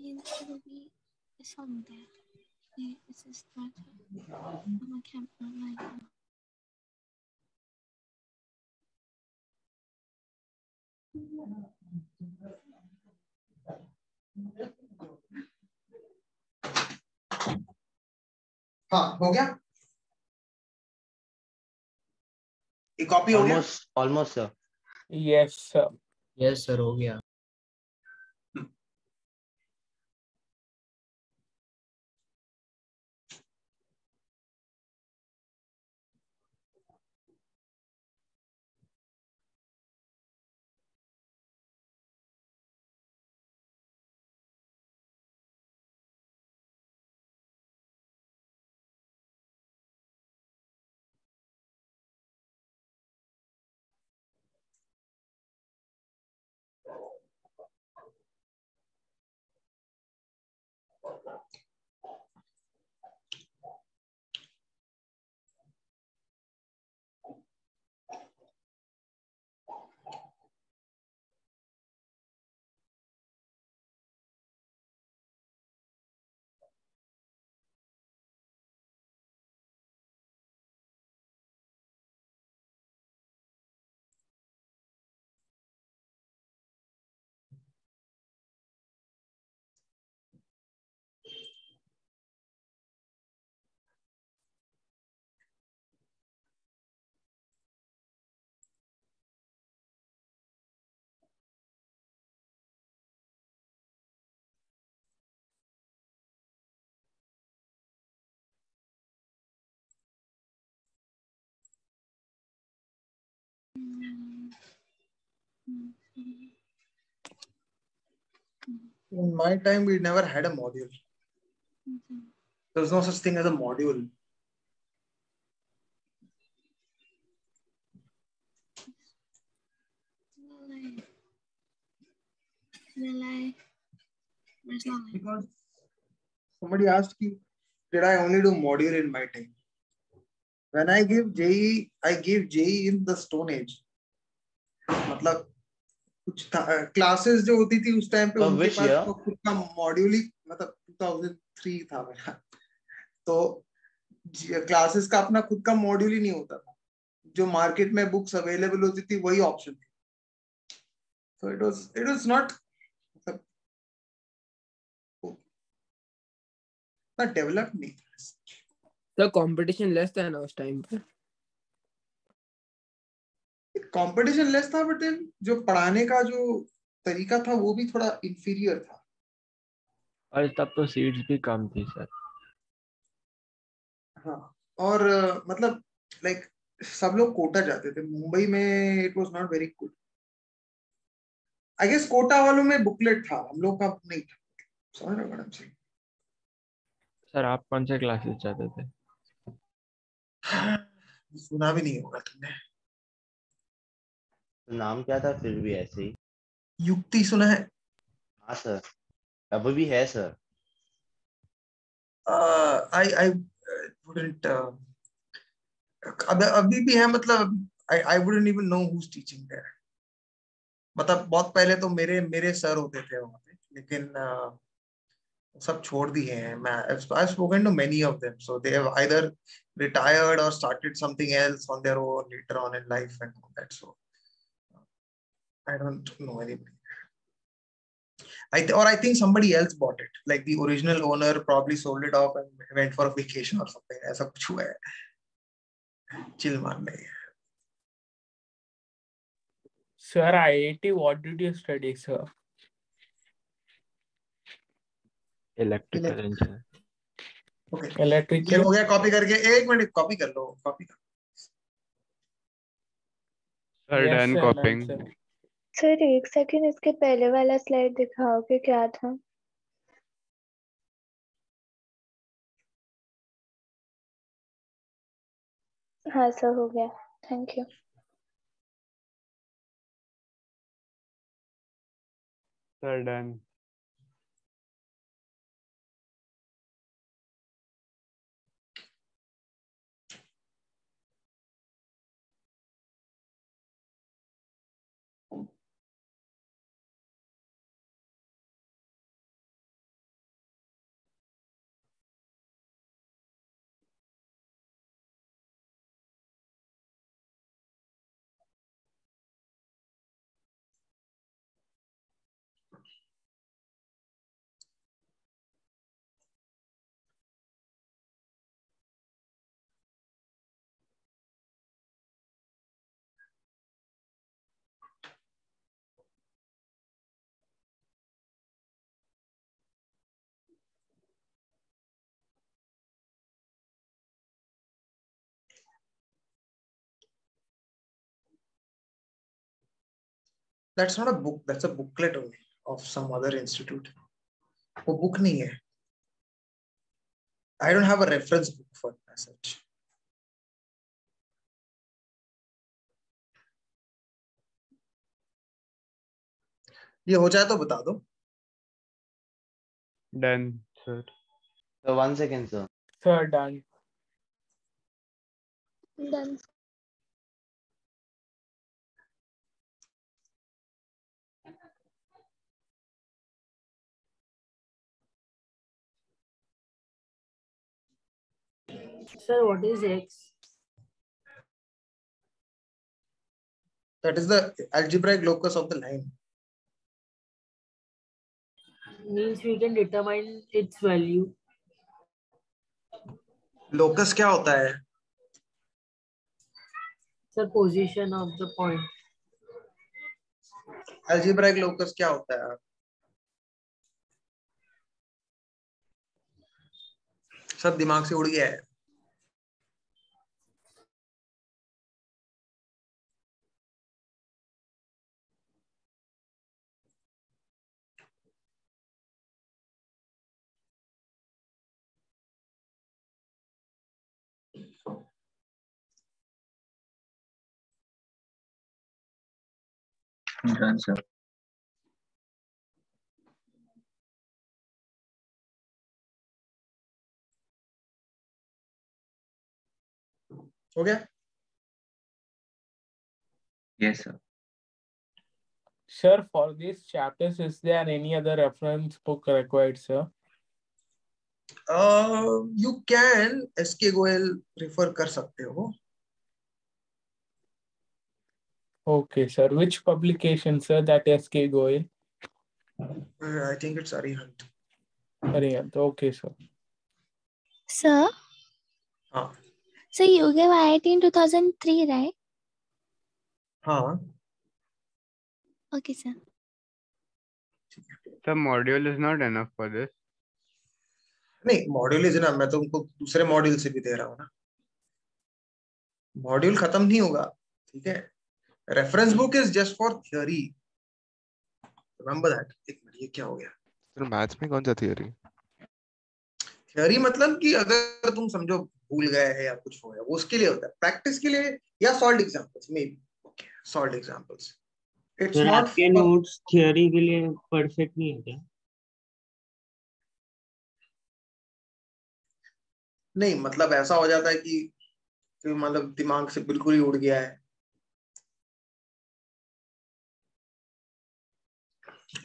And it will be a song there. Yeah, it's a starter. On my camera right now. हाँ हो गया ये कॉपी हो गया almost almost sir Yes, sir. Yes, sir, हो गया. In my time, we never had a module. There was no such thing as a module. Because somebody asked you, did I only do module in my time? When I give JE, I gave JE in the Stone Age. मतलब कुछ क्लासेस जो होती थी उस टाइम पे उनके पास तो खुद का मॉड्यूल ही मतलब 2003 था मेरा। तो क्लासेस का अपना खुद का मॉड्यूल ही नहीं होता था। जो मार्केट में बुक्स अवेलेबल होती थी वही ऑप्शन थी। So it was it was not मतलब ना डेवलप नहीं। था तो कंपटीशन लेस था ना उस टाइम पे कंपटीशन लेस था बट जो पढ़ाने का जो तरीका था वो भी थोड़ा इंफीरियर था। और तब तो सीट्स भी कम थी सर हाँ और मतलब लाइक सब लोग कोटा जाते थे। मुंबई में it was not very good I guess Kota वालों में बुकलेट था हम लोग का नहीं था। समझ रहे हो मैडम सर आप कौन से क्लासेस जाते थे? सुना भी नहीं होगा तुमने। नाम क्या था फिर भी ऐसे ही? युक्ति सुना है। हाँ सर। अब भी है सर। आई आई वुडंट अभी भी है मतलब I I wouldn't even know who is teaching there मतलब बहुत पहले तो मेरे मेरे सर होते थे वहाँ पे लेकिन uh, सब छोड़ दिए हैं मैं I spoken to many of them so they have either retired or started something else on their own later on in life and all that so I don't know anybody I th- or I think somebody else bought it. Like the original owner probably sold it off and went for a vacation or something. ऐसा कुछ हुआ है. Chill मान है. Sir, IIT, what did you study, sir? Electrical engineer Okay. ये हो गया कॉपी करके। एक मिनट कॉपी कर लो कॉपी कर। सर डन कॉपिंग सर एक सेकंड इसके पहले वाला स्लाइड दिखाओगे क्या था। हाँ सर हो गया। Thank you sir done That's not a book. That's a booklet only of some other institute. वो book नहीं है. I don't have a reference book for it as such. ये हो जाए तो बता दो. Done sir So one second, sir. Sir, done. Done Sir, what is X? That is the algebraic locus of the line. Means we can determine its value. Locus क्या होता है? Sir, position of the point. Algebraic locus क्या होता है? सब दिमाग से उड़ गया है. Sir. हो गया? Yes, sir. Sir, for these chapters, is there any other reference book required, sir? uh, you can SK Goel refer कर सकते हो Okay, sir. Which publication, sir? That SK Goel? Uh, I think it's Arihant Arihant. Okay, sir. Sir, हाँ so you gave IIT in 2003, right? हाँ Okay, sir. The module is not enough for this. नहीं मॉड्यूल इज़ ना मैं तुमको दूसरे मॉड्यूल से भी दे रहा हूँ ना मॉड्यूल खत्म नहीं होगा ठीक है reference book is just for theory remember that एक मिनट ये क्या हो गया? सर मैथ्स में कौन सा थियरी थियोरी मतलब कि अगर तुम समझो भूल गए है या कुछ हो गया वो उसके लिए होता है। प्रैक्टिस के लिए या solve examples maybe okay examples it's not आपके नोट्स थियोरी के लिए परफेक्ट नहीं है क्या नहीं मतलब ऐसा हो जाता है कि कि मतलब दिमाग से बिल्कुल ही उड़ गया है।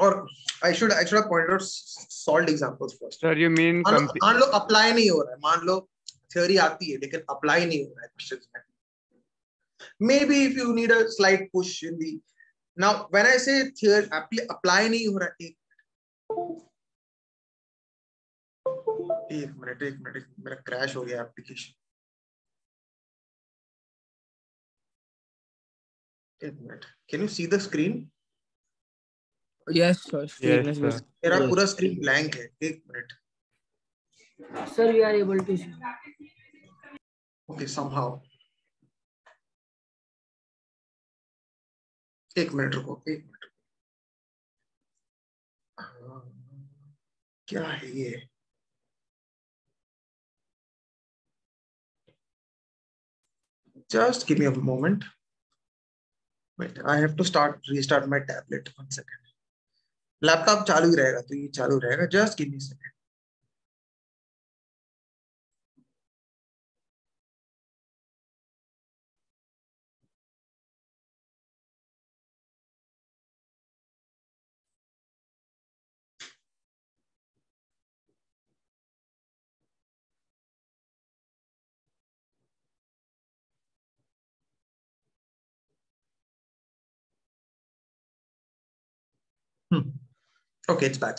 और I should I should point out solve examples first you mean मान मान लो अप्लाई नहीं हो रहा है। मान लो थ्योरी आती है लेकिन अप्लाई नहीं हो रहा है क्वेश्चंस में। Maybe if you need a slight push in the now when i say theory apply, apply नहीं हो रहा है एक एक मिनट एक मिनट, मेरा क्रैश हो गया एप्लीकेशन एक minute. Can you see the screen Sir. visible. मेरा पूरा स्क्रीन ब्लैंक है एक minute Sir, we are able to see. Okay somehow एक मिनट रुको एक मिनट हाँ, क्या है ये just give me a moment wait i have to start restart my tablet one second laptop चालू ही रहेगा तो ये चालू रहेगा just give me second Hmm. Okay, it's back.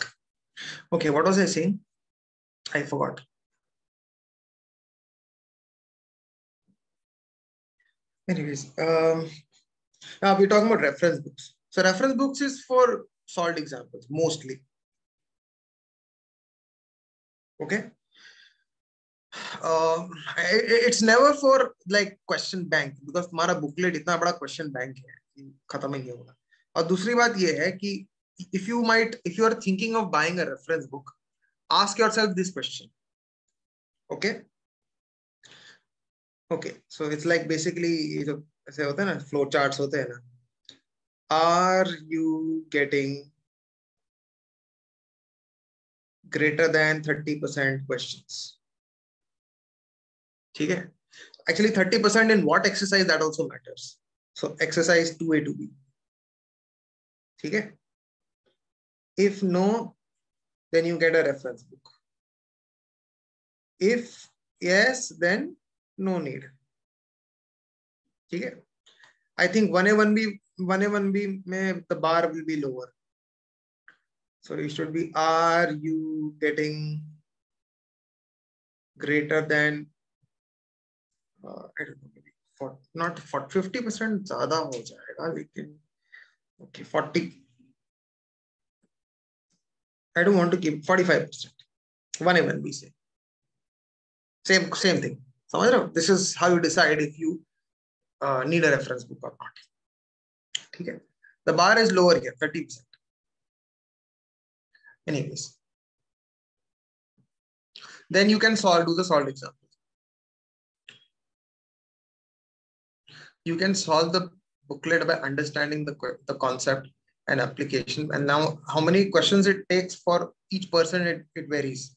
Okay, what was I saying? I forgot. Anyways, um, now we're talking about reference books. So reference books is for solved examples mostly. Okay. Uh, it's never for like question bank because हमारा booklet इतना बड़ा question bank है कि खत्म ही नहीं होगा और दूसरी बात ये है कि if you might if you are thinking of buying a reference book ask yourself this question okay okay so it's like basically ये जो ऐसे होता है ना flow charts होते हैं ना are you getting greater than 30% questions ठीक है actually 30% in what exercise that also matters so exercise 2a to b ठीक है if no then you get a reference book if yes then no need ठीक है I think 1A 1B 1A 1B में the bar will be lower so it should be are you getting greater than uh, I don't know maybe for not for 50 percent ज्यादा हो जाएगा लेकिन okay 40 I don't want to keep 45%. One even we say. Same, same thing. This is how you decide if you uh, need a reference book or not. Okay. The bar is lower here, 30%. Anyways. Then you can solve, do the solved example. You can solve the booklet by understanding the, the concept and application. And now how many questions it takes for each person, it, it varies.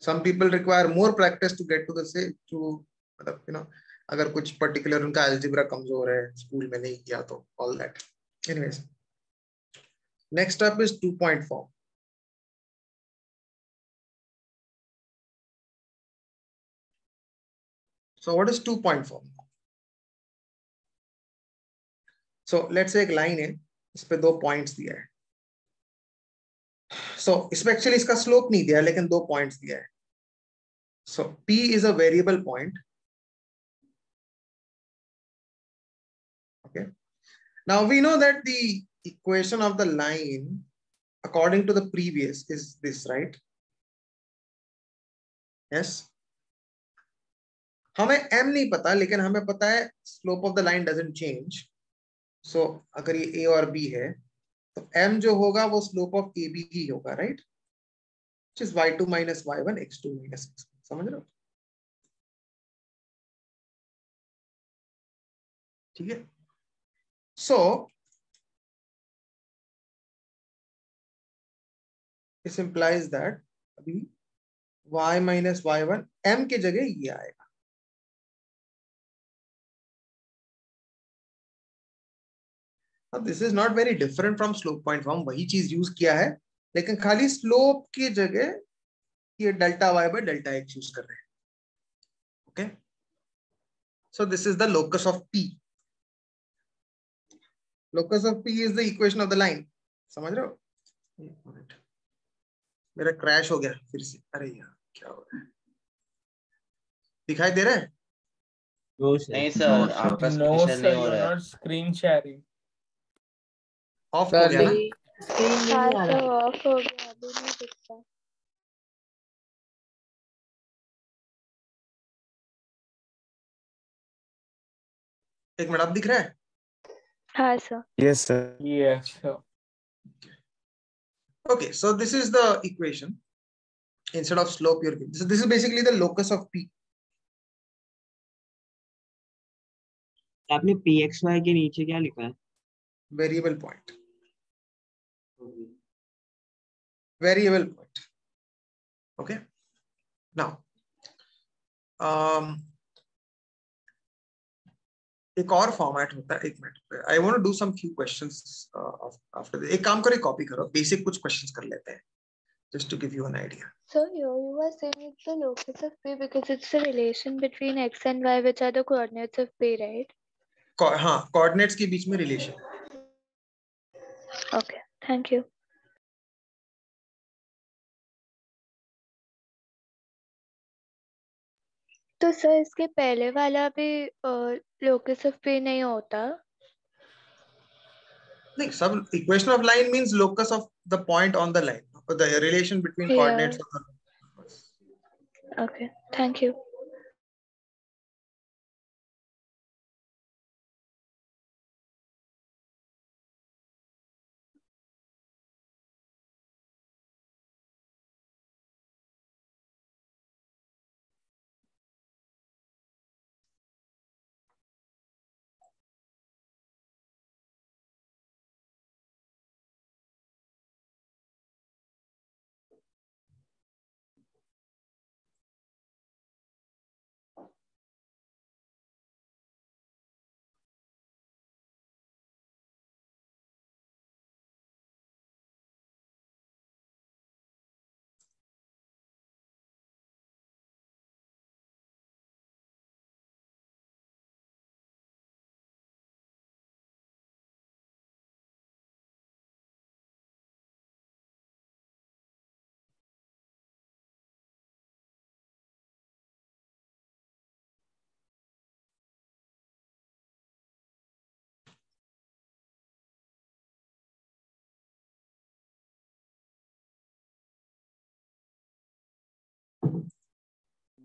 Some people require more practice to get to the say to, मतलब, you know, अगर कुछ particular उनका algebra कमजोर है, school में नहीं किया तो all that. Anyways, next up is two point form. So what is two point form? So let's एक लाइन है, इस पर दो पॉइंट दिया है। सो इसमें एक्चुअली इसका स्लोप नहीं दिया, लेकिन दो पॉइंट दिया है। So P is a variable point okay now we know that the equation of the line according to the previous is this right yes हमें एम नहीं पता, लेकिन हमें पता है slope of the line doesn't change so अगर ये ए और बी है तो एम जो होगा, वो स्लोप ऑफ़ ए बी ही होगा right is y two minus y one x two minus x समझ रहे ठीक है? सो इम्प्लाइज दैट अभी y minus y one M के जगह ये आएगा। अब this is not very different from slope point form वही चीज़ यूज़ किया है लेकिन खाली स्लोप की जगह ये delta y by delta x use कर रहे हैं। Okay so this is the locus of P locus of P is the equation of the line समझ रहे हो? मेरा क्रैश हो गया फिर से। अरे यार क्या हो रहा है? दिखाई दे रहा है? नहीं सर आपका स्क्रीन sir, नहीं हो you're रहा है not screen sharing. ऑफ़ हो गया एक मिनट अब दिख रहा है? Yes sir yes okay so this is the equation instead of slope your this this is basically the locus of P आपने पी एक्स वाई के नीचे क्या लिखा है? Variable point Variable point. Okay. Now, um, एक और फॉर्मेट होता है एक minute I want to do some few questions after एक काम करो कॉपी करो बेसिक कुछ क्वेश्चंस कर लेते हैं just to give you an idea So you, you were saying it's the locus of P because it's the relation between x and y which are the coordinates of P, right? हाँ कोऑर्डिनेट्स के बीच में रिलेशन Okay, thank you. तो सर इसके पहले वाला भी लोकस ऑफ़ पी नहीं होता नहीं सब equation of line means locus of the point on the line the relation between Yeah. Coordinates okay thank Okay, thank you.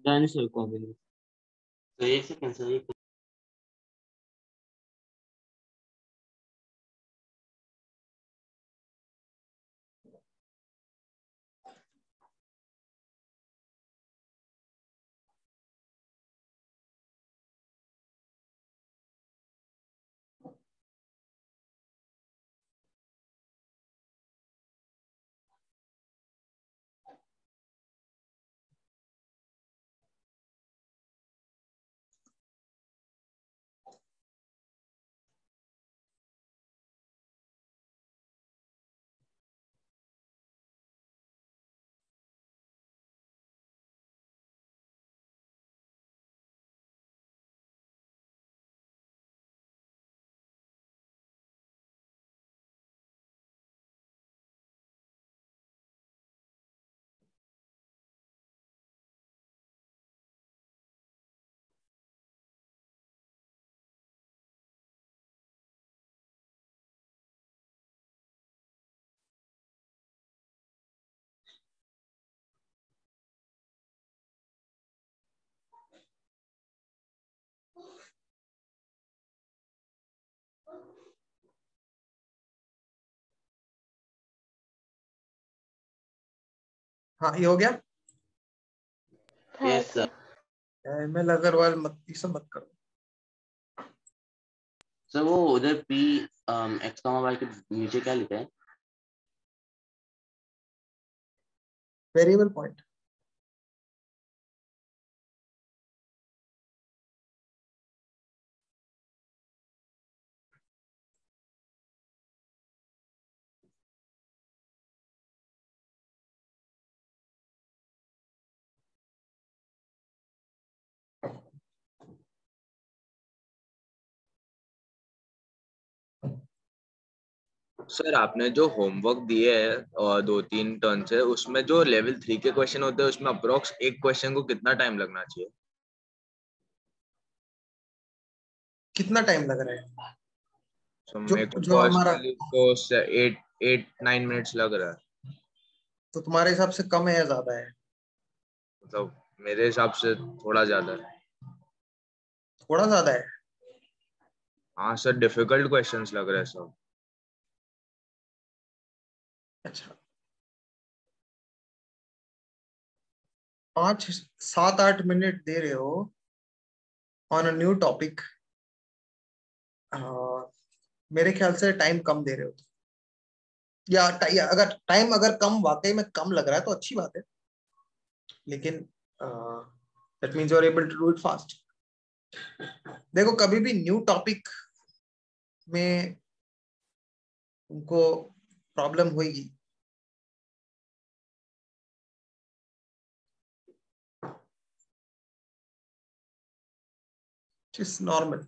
Done sir copy तो एक सेकंड सर एक हाँ ये हो गया? Yes, sir M L Agarwal मत ये सब मत करो। सर वो उधर पी एक्स कॉमा वाई के नीचे क्या लिखा है? वेरिएबल पॉइंट सर आपने जो होमवर्क दिए है और दो तीन टर्न से उसमें जो लेवल थ्री के क्वेश्चन होते हैं उसमें अप्रोक्स एक क्वेश्चन को कितना टाइम लगना चाहिए? कितना टाइम लग रहा है? So, जो- को जो हमारा- तो एट एट नाइन मिनट्स लग रहा है। तो तुम्हारे हिसाब से कम है या ज़्यादा है? मतलब तो मेरे हिसाब से थोड़ा ज़्यादा है। थोड़ा ज़्यादा है? हाँ सर डिफ़िकल्ट क्वेश्चंस लग रहे हैं सब अच्छा। पाँच सात आठ मिनट दे रहे हो ऑन अ न्यू टॉपिक मेरे ख्याल से टाइम कम दे रहे हो या, या अगर टाइम अगर कम वाकई में कम लग रहा है तो अच्छी बात है। लेकिन that means you are able to do it fast देखो कभी भी न्यू टॉपिक में उनको प्रॉब्लम होगी Just normal.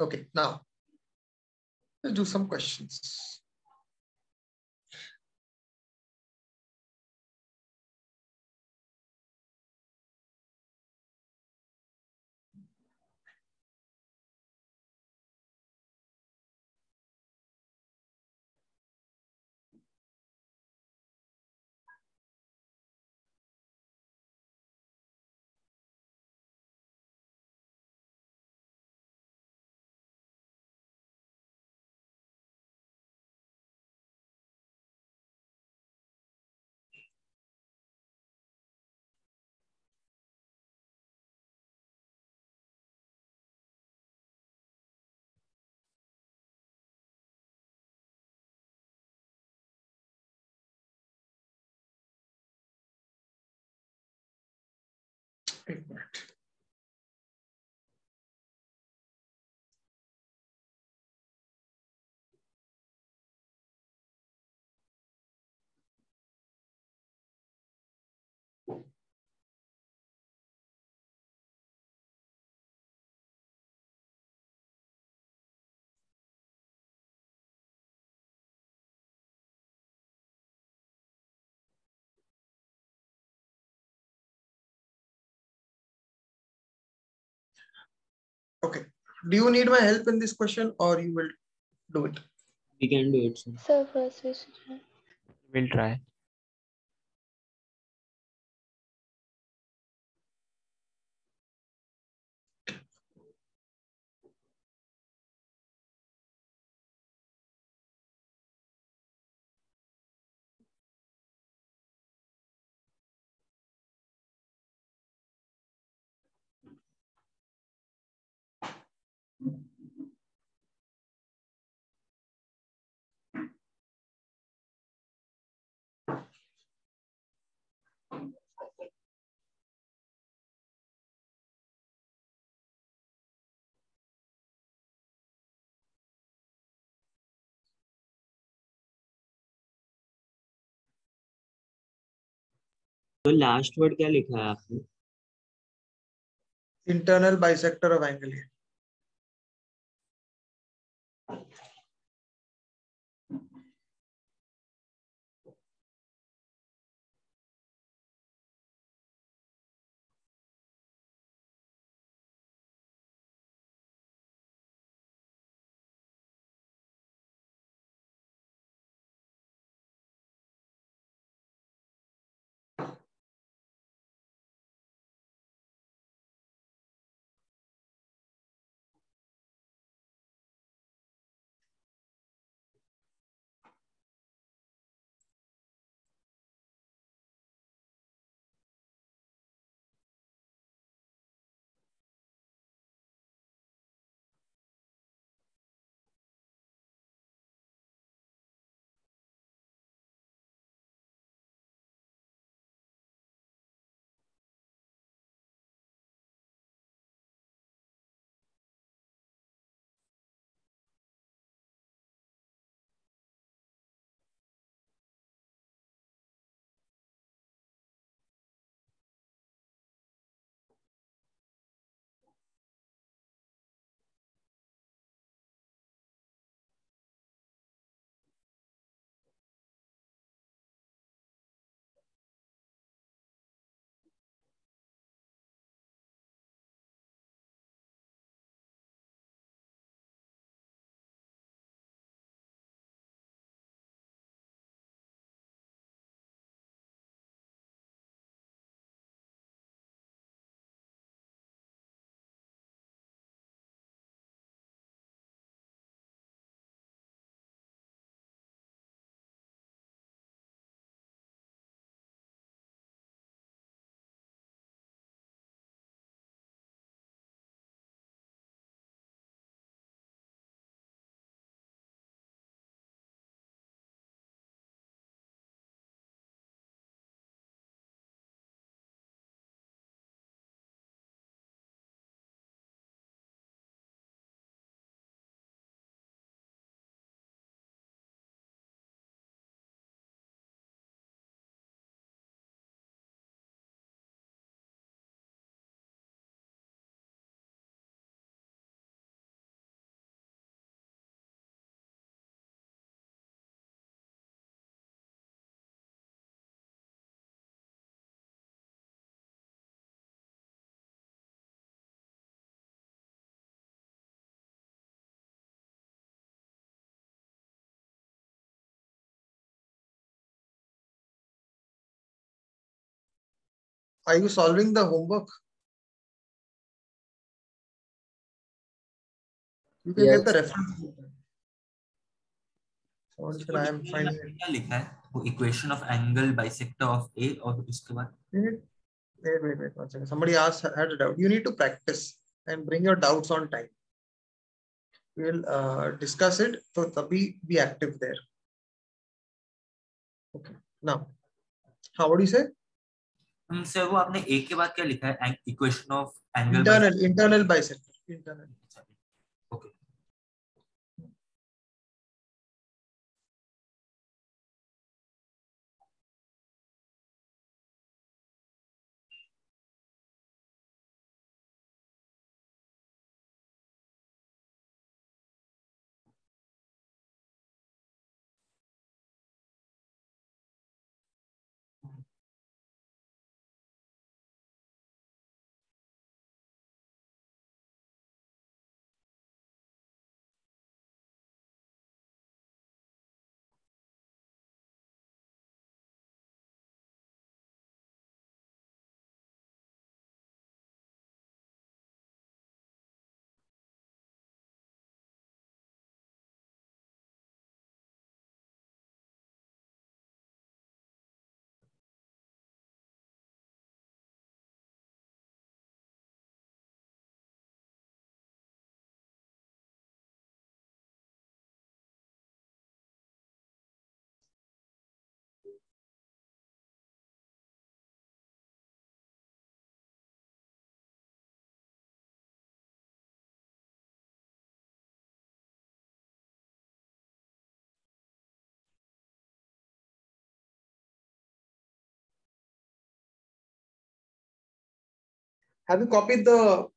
Okay, now let's do some questions. Do you need my help in this question or you will do it We can do it. Sir. Sir, first we should try. We'll try. तो लास्ट वर्ड क्या लिखा है आपने? इंटरनल बाइसेक्टर ऑफ़ एंगल ये Are you solving the homework? You can get the Yes. reference. book. So तो I am finding it. क्या लिखा है वो equation of angle bisector of A और उसके बाद Wait, wait, wait, wait, one second. Somebody asked, had a doubt. You need to practice and bring your doubts on time. We'll uh, discuss it. So tabhi be active there. Okay. Now, how would you say? Sir वो आपने एक के बाद क्या लिखा है? Equation of angle internal internal bisector internal Have you copied the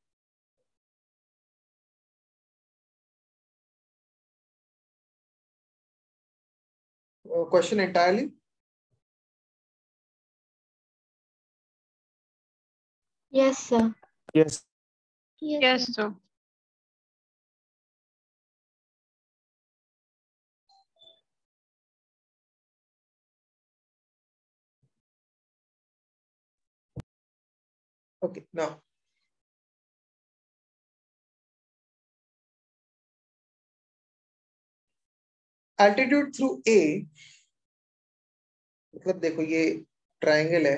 uh, question entirely? Yes, sir. Yes, Yes, sir. Okay, now. Altitude through A मतलब देखो ये ट्रायंगल है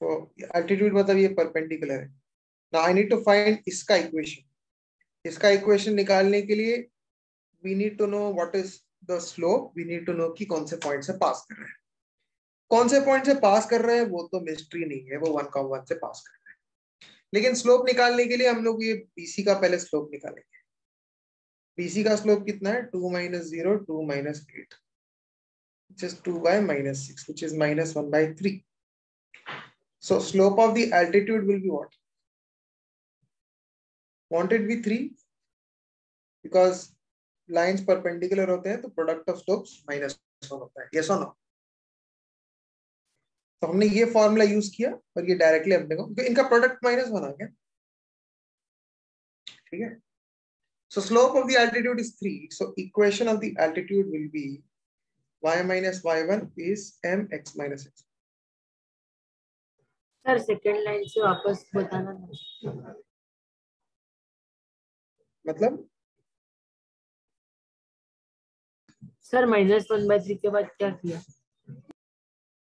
so altitude मतलब ये perpendicular है now I need to find इसका equation इसका equation निकालने के लिए we need to know what is the slope, we need to know कि कौन से point से पास कर रहे हैं। कौन से पॉइंट से पास कर रहे हैं, वो तो मिस्ट्री नहीं है, वो वन कॉम वन से पास कर रहे हैं। लेकिन स्लोप निकालने के लिए हम लोग ये बीसी का पहले स्लोप निकालेंगे। बीसी का स्लोप कितना है? Two minus zero two minus eight which is 2 by minus 6 which is minus 1 by 3 so, slope of the altitude will be what? Won't it be 3 because lines perpendicular होते हैं तो प्रोडक्ट ऑफ़ स्लोप्स माइनस होता है. यस और नो तो हमने ये फॉर्मूला यूज़ किया और ये डायरेक्टली हमने को इनका प्रोडक्ट माइनस बना गया। ठीक है? So slope of the altitude is 3 so equation of the altitude will be y y1 is mx x sir second line से वापस बताना। मतलब sir minus one by three के बाद क्या किया?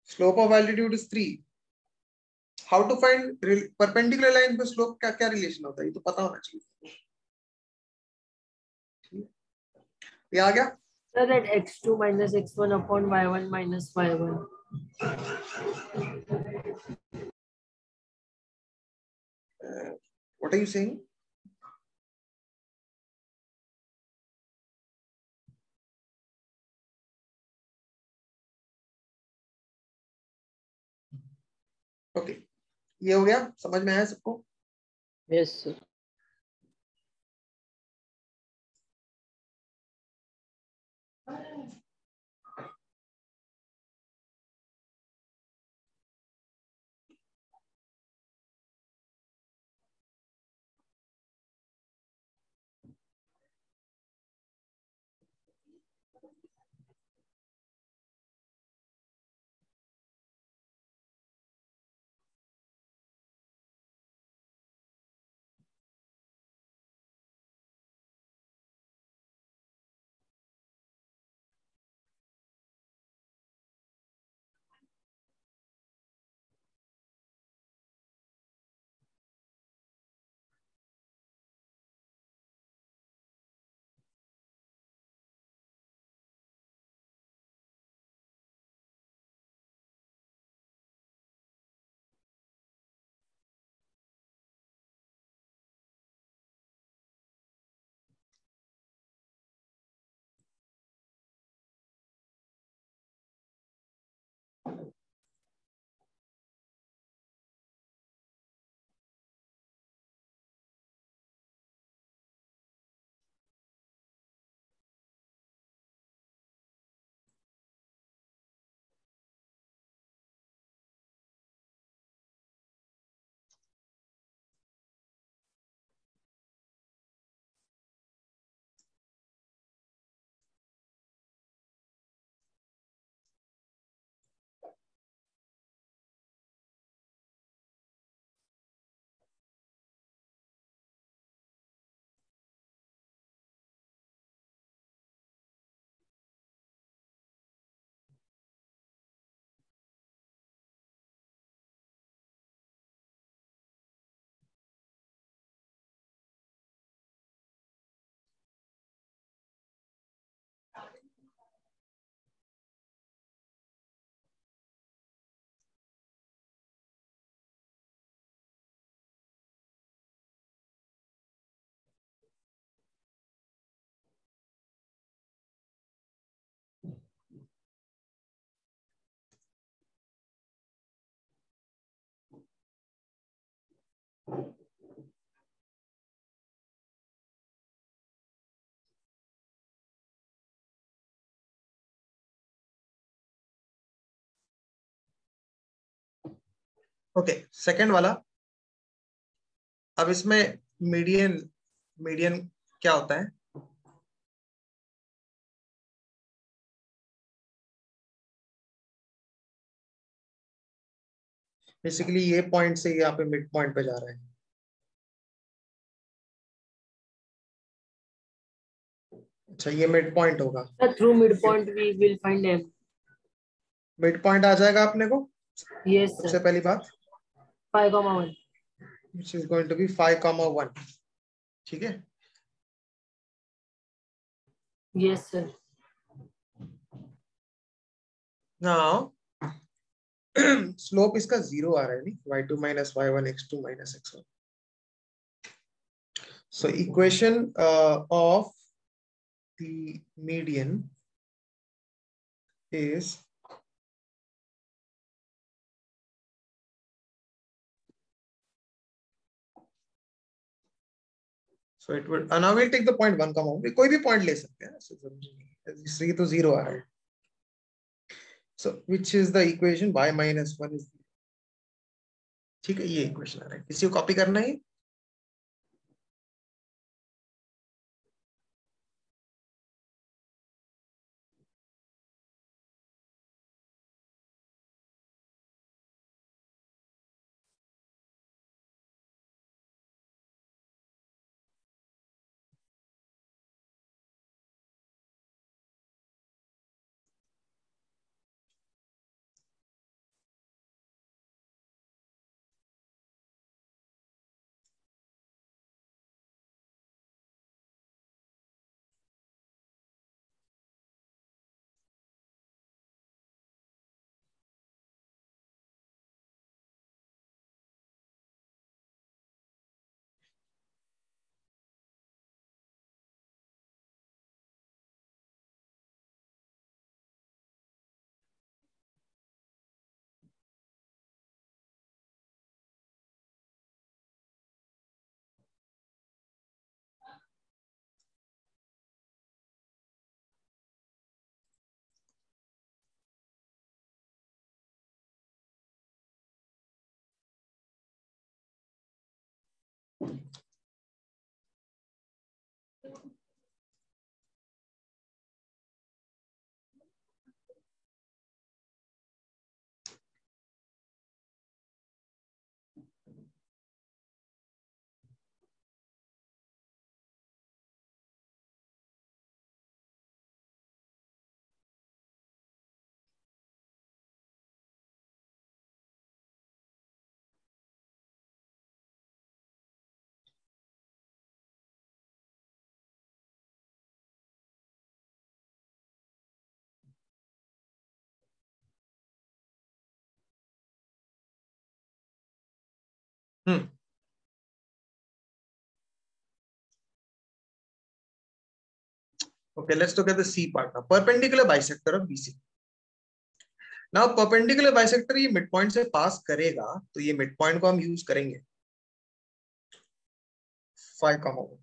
Of altitude is 3 how to find rel- perpendicular line पे slope क्या क्या relation होता है? ये तो पता होना चाहिए। ये आ गया? Sir that x two minus x one upon y one minus y one uh, what are you okay ये हो गया? समझ में आया सबको? Yes yes, sir. Okay second वाला। अब इसमें मीडियन मीडियन क्या होता है? बेसिकली ये पॉइंट से यहाँ पे मिड पॉइंट पे जा रहा है। अच्छा ये मिड पॉइंट होगा through mid point will find m. Mid point आ जाएगा अपने को? यस Yes, सबसे पहली बात। Five comma one. which is going to be 5 comma 1 ठीक है Yes, sir. now स्लोप इसका ज़ीरो आ रहा है नहीं y2 minus y1 x2 minus x1 so equation uh, of the median is so it would and now we'll take the point 1 comma we कोई भी point ले सकते हैं so है इसलिए तो ज़ीरो आ रहा है so which is the equation y minus 1 is ठीक है ये इक्वेशन आ रहा है किसी को कॉपी करना है Hmm. Okay, let's look at the C part now. Perpendicular bisector of BC. Now, perpendicular bisector ये midpoint से पास करेगा तो ये midpoint को हम यूज़ करेंगे फाइव कॉमा वन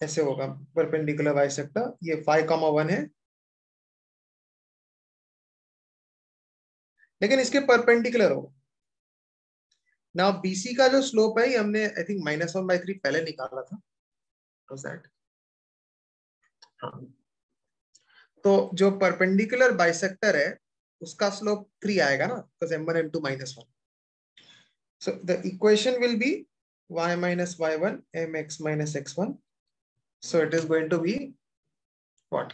ऐसे होगा परपेंडिकुलर बाइसेक्टर ये फाइव कॉमा वन है लेकिन इसके परपेंडिकुलर होगा ना बीसी का जो स्लोप है हमने I think minus one by three पहले निकाला था। हाँ। तो जो परपेंडिकुलर बाइसेक्टर है, उसका स्लोप थ्री आएगा ना because M one M two minus one so the equation will be y y minus y1 mx minus x1 so, it is going to be what?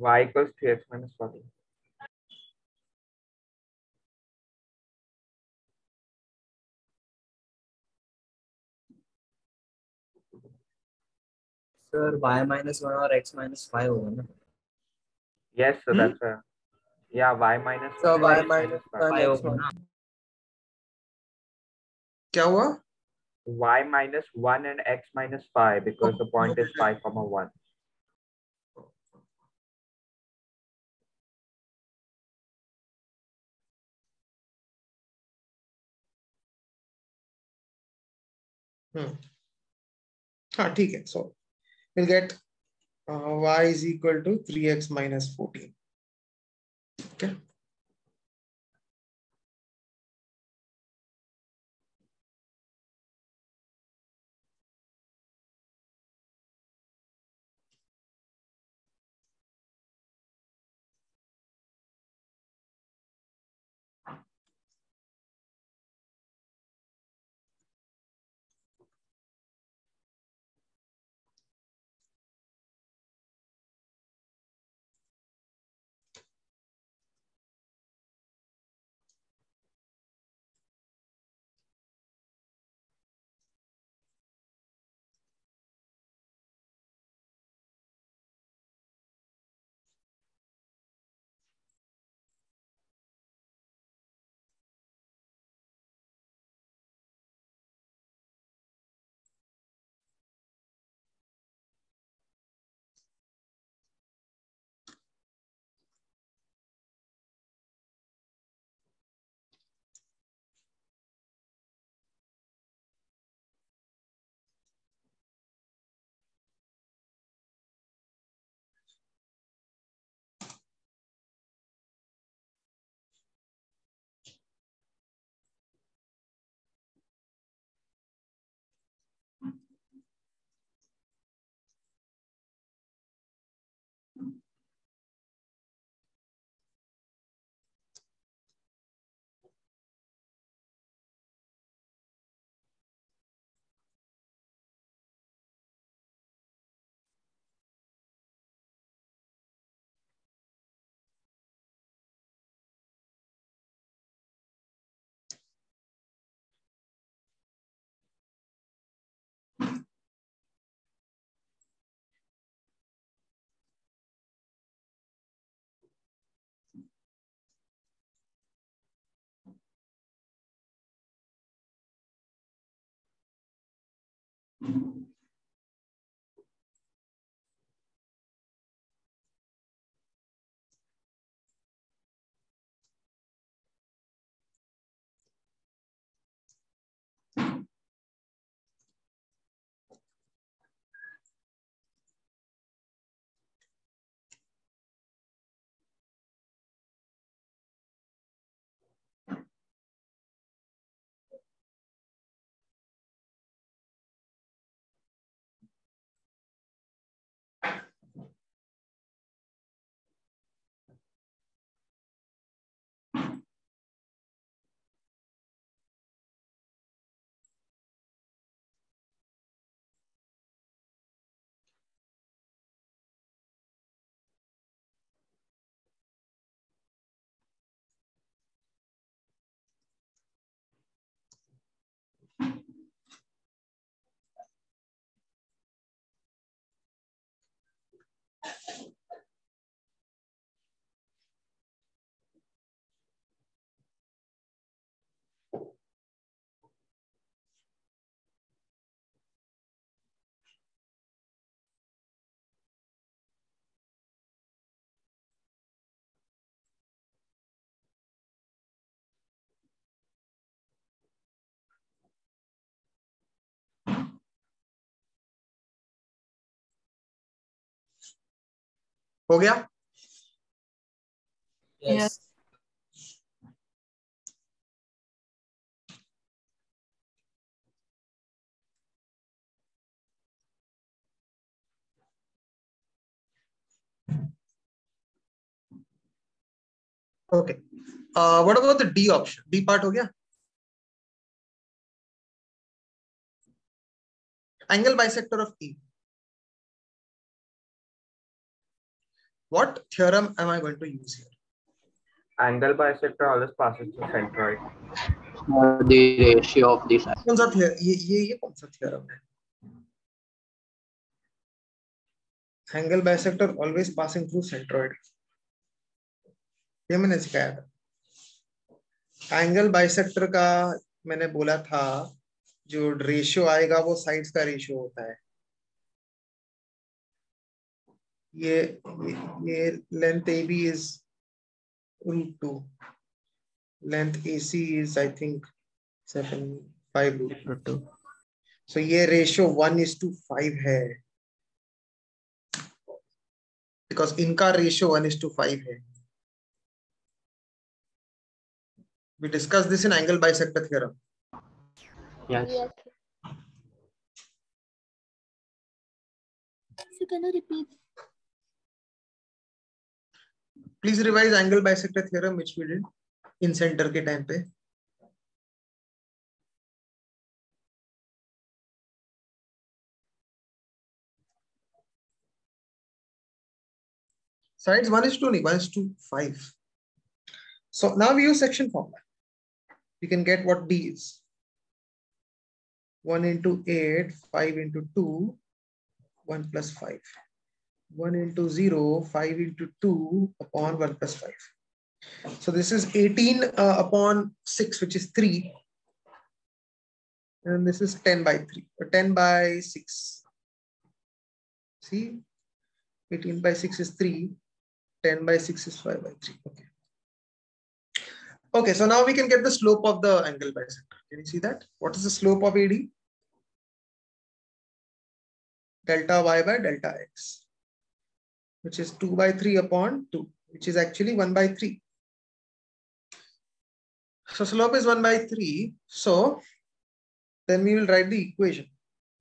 y equals 3x minus 14 sir y minus one और x माइनस फाइव होगा ना yes so Hmm? that's a yeah y minus So one y and x minus five. one five x होगा one. ना क्या हुआ y minus 1 and x minus 5 because the point is 5 comma 1 हम्म हाँ ठीक है सो we'll get uh, y is equal to 3x minus 14. Okay. हो गया Yes. Okay what about the D option D part हो गया angle bisector of E. What theorem am I going to use here? Angle bisector always passes through centroid. Uh, the ratio of the sides. कौन सा theorem ये ये ये कौन सा theorem है angle bisector always passing through centroid ये मैंने सिखाया था एंगल बाइसेक्टर का मैंने बोला था जो रेशियो आएगा वो साइड्स का रेशियो होता है ये ये length A B is root two length A C is I think seven five root two so ये ratio one is two five है बिकॉज़ इनका ratio one is two five है we discussed this in angle bisector theorem Yes. Yes. So can you repeat? please revise angle bisector theorem which we did in center के टाइम पे sides 1 is 2 नहीं 1 is to 5 so now we use section formula we can get what d is 1 into 8 5 into 2 1 plus 5 1 into 0 5 into 2 upon 1 plus 5 so this is 18 uh, upon 6 which is 3 and this is 10 by 3 or 10 by 6 see 18 by 6 is 3 10 by 6 is 5 by 3. Okay. Okay, so now we can get the slope of the angle bisector. Can you see that? What is the slope of AD? Delta y by delta x, which is 2 by 3 upon 2, which is actually 1 by 3. So slope is 1 by 3. So then we will write the equation.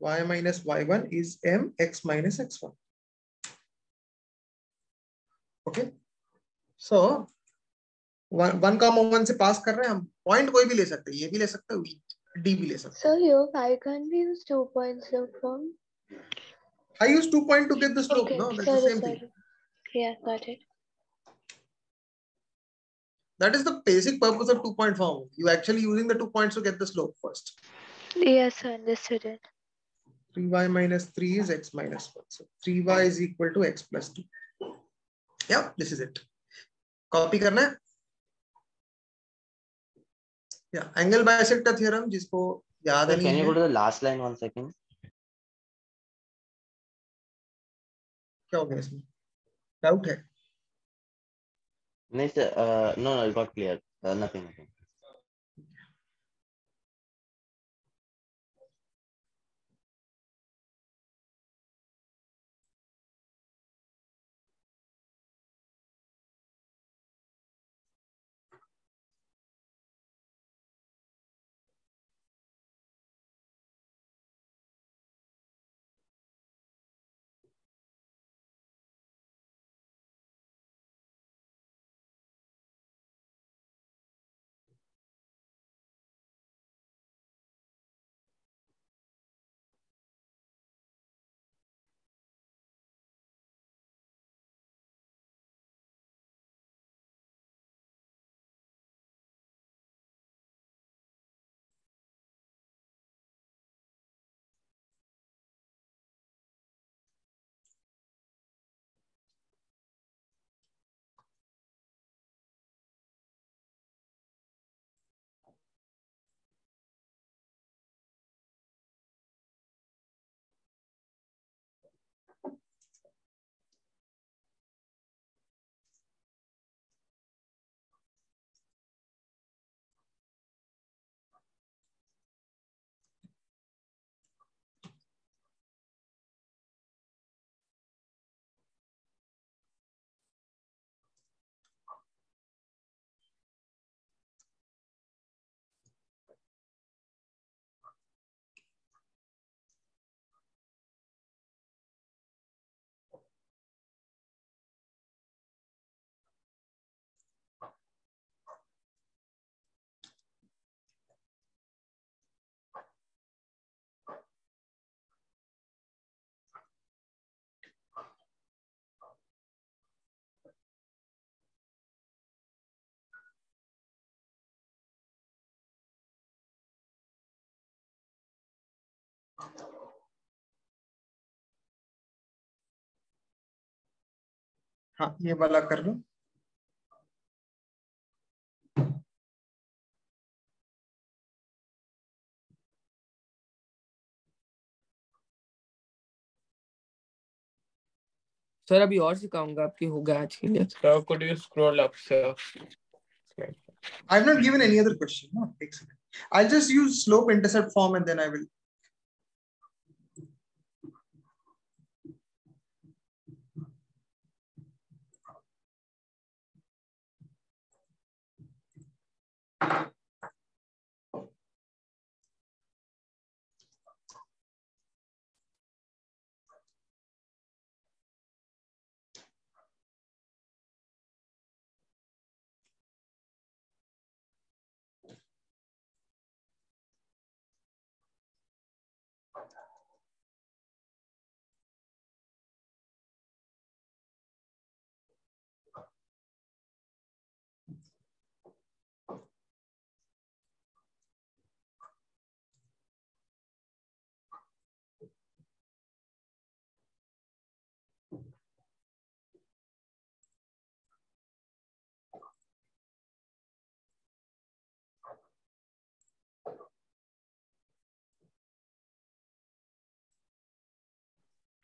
y minus y1 is mx minus x1. Okay so one comma one से पास कर रहे हैं हम पॉइंट कोई भी ले सकते हैं ये भी ले सकते हैं डी भी ले सकते So here I can we use two points slope form? हैं I use two point to get the slope Okay, no that's the sorry, same thing sorry. Yeah, got it. that is the basic purpose of two point form you actually using the two points to get the slope first Yes, I understood it. 3y minus 3 is x minus 1 so 3y is equal to x plus 2 yeah this is it copy करना है yeah angle bisector theorem जिसको याद Sir, नहीं can you go to the last line one second? क्या हो गया इसमें Okay. hai uh, no no it's not clear uh, nothing nothing हाँ ये वाला कर लो। सर अभी और सिखाऊँगा आपके हो गया आज के लिए sir could you scroll up sir I am not given any other question no एक second I just use slope intercept form and then I will will.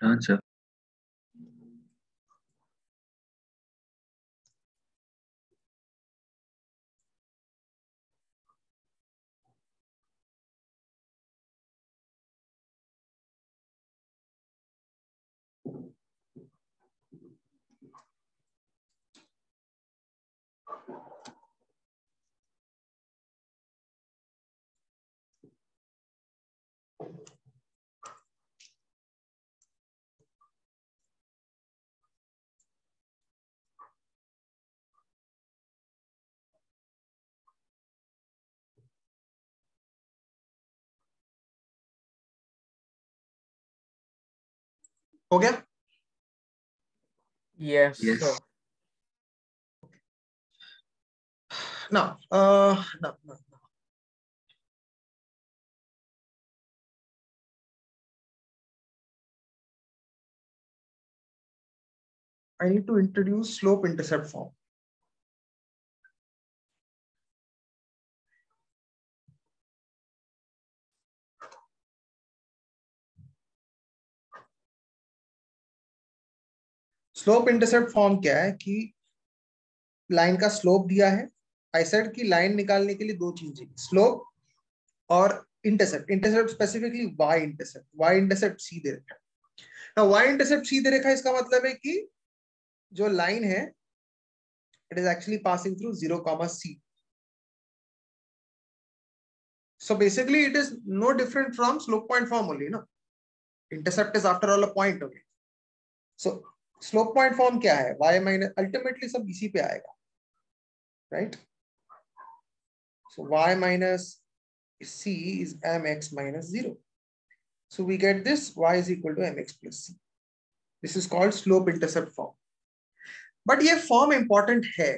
Answer. हो गया Yes. Yes. sir. now uh no, no, no. I need to introduce slope intercept form. Slope intercept form क्या है कि लाइन का स्लोप दिया है। आई सेड कि लाइन निकालने के लिए दो चीज़ें स्लोप और intercept intercept specifically y intercept y intercept सीधे रेखा। ना वाई इंटरसेप्ट सीधे रेखा, इसका मतलब है कि जो लाइन है it is actually passing through zero comma C so, basically, it is no different from slope point form only, no? Intercept is after all a point only so slope point form क्या है? Y माइनस अल्टीमेटली सब इसी पे आएगा। Right so y minus c is M x minus zero so we get this y is equal to M x plus C this is called slope intercept form but ये फॉर्म इंपॉर्टेंट है।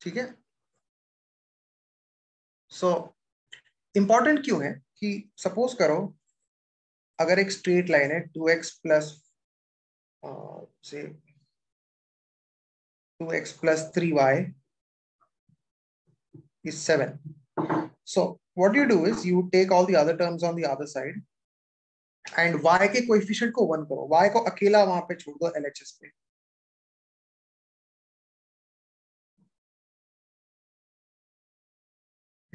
ठीक है? सो इंपॉर्टेंट क्यों है कि सपोज़ करो, अगर एक स्ट्रेट लाइन है टू एक्स प्लस से two x plus three y is 7. So, what you do is you take all the other terms on the other side and y के कोएफिशिएंट को 1 करो y को अकेला वहाँ पे छोड़ दो LHS पे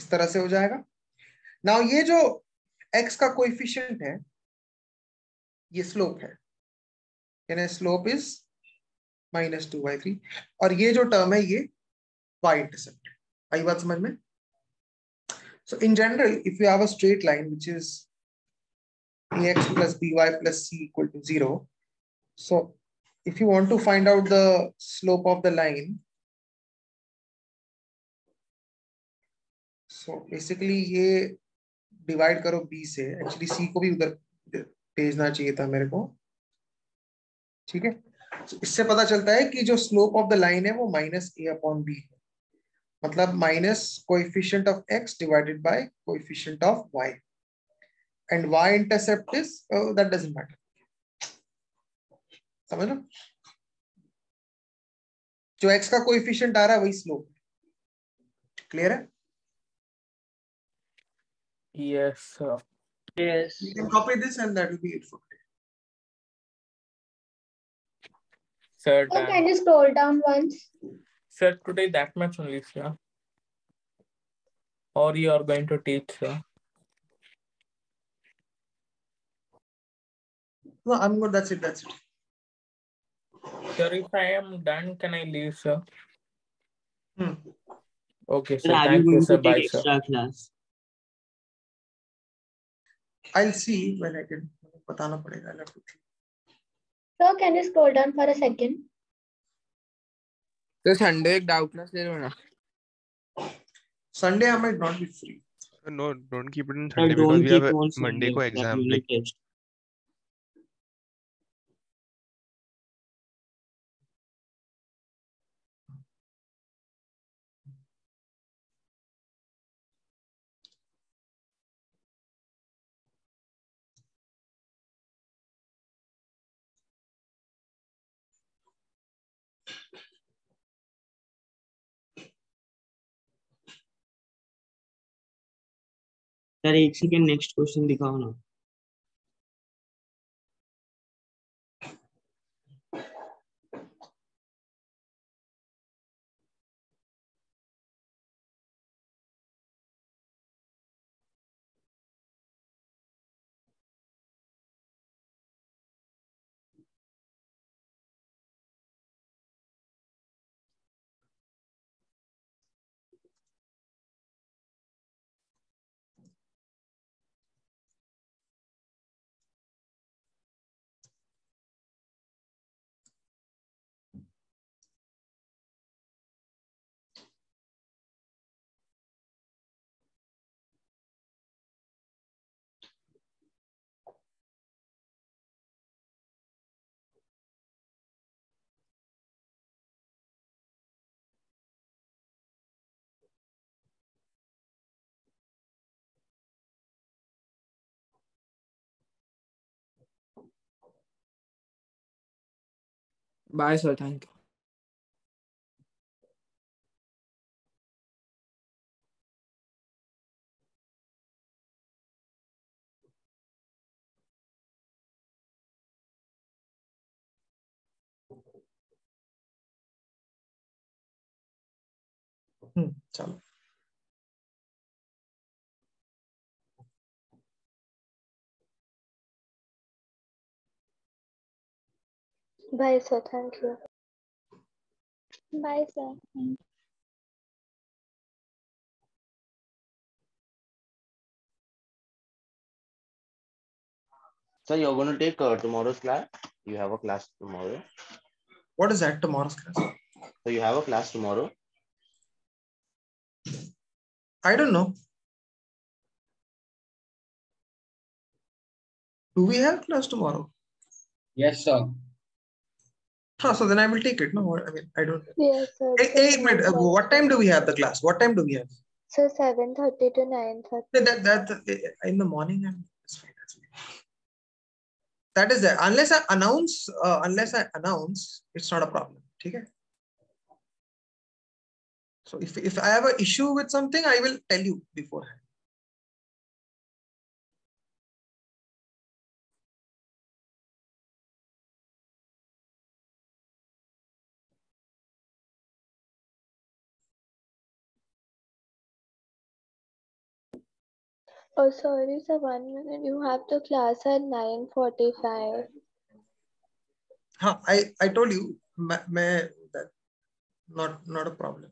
इस तरह से हो जाएगा। नाउ ये जो x का कोइफिशियंट है, ये स्लोप है। यानी slope is minus two by three और ये जो टर्म है, ये y इंटरसेप्ट आई बात समझ में? So in general if you have a straight line which is x plus B y plus C equal to zero so if you want to find out the slope of the line so basically ये डिवाइड करो बी से. एक्चुअली सी को भी उधर भेजना चाहिए था मेरे को. ठीक है? So, इससे पता चलता है कि जो स्लोप ऑफ़ द लाइन है वो माइनस ए अपॉन बी है. मतलब minus coefficient of x divided by coefficient of y. And y intercept is that doesn't matter समझ लो जो एक्स का कोएफिशिएंट आ रहा है वही स्लोप क्लियर है? Yes, sir. Yes. you can copy this and that will be it for today Sir, Oh, done. can you scroll down once? Sir, today that much only, sir. Or you are going to teach, sir. No, I'm good. That's it. That's it. Sir, if I am done, can I leave, sir? Hmm. Okay, Sir, sir. Thank you, going sir. Bye, sir. class? I'll see when I can. बताना पड़ेगा. I'll have to think. Sir, can you scroll down for a second? तो संडे एक डाउट क्लास ले लो Sunday I might not be free. No, don't keep it on Sunday because we have Monday Sunday. को exam. Like test. सर एक सेकेंड नेक्स्ट क्वेश्चन दिखाओ ना। Bye sir thank you Hmm. चलो. Bye, sir. Thank you. Bye, sir. Thank So you're going to take uh, tomorrow's class. You have a class tomorrow. What is that tomorrow's class? So you have a class tomorrow. I don't know. Do we have class tomorrow? Yes, sir. Huh, so then I will take it. No, I mean, I don't. Yes, sir. Hey, hey, minute. uh, What time do we have the class? What time do we have? So 7.30 to 9.30. That, that, that in the morning. I'm, that's fine. That's fine. That is there. Unless I announce, uh, unless I announce, it's not a problem. Okay. So if if I have an issue with something, I will tell you beforehand. Oh, sorry, sir. One minute. You have the class at 9.45. Huh, I I told you, ma, ma, that not not a problem.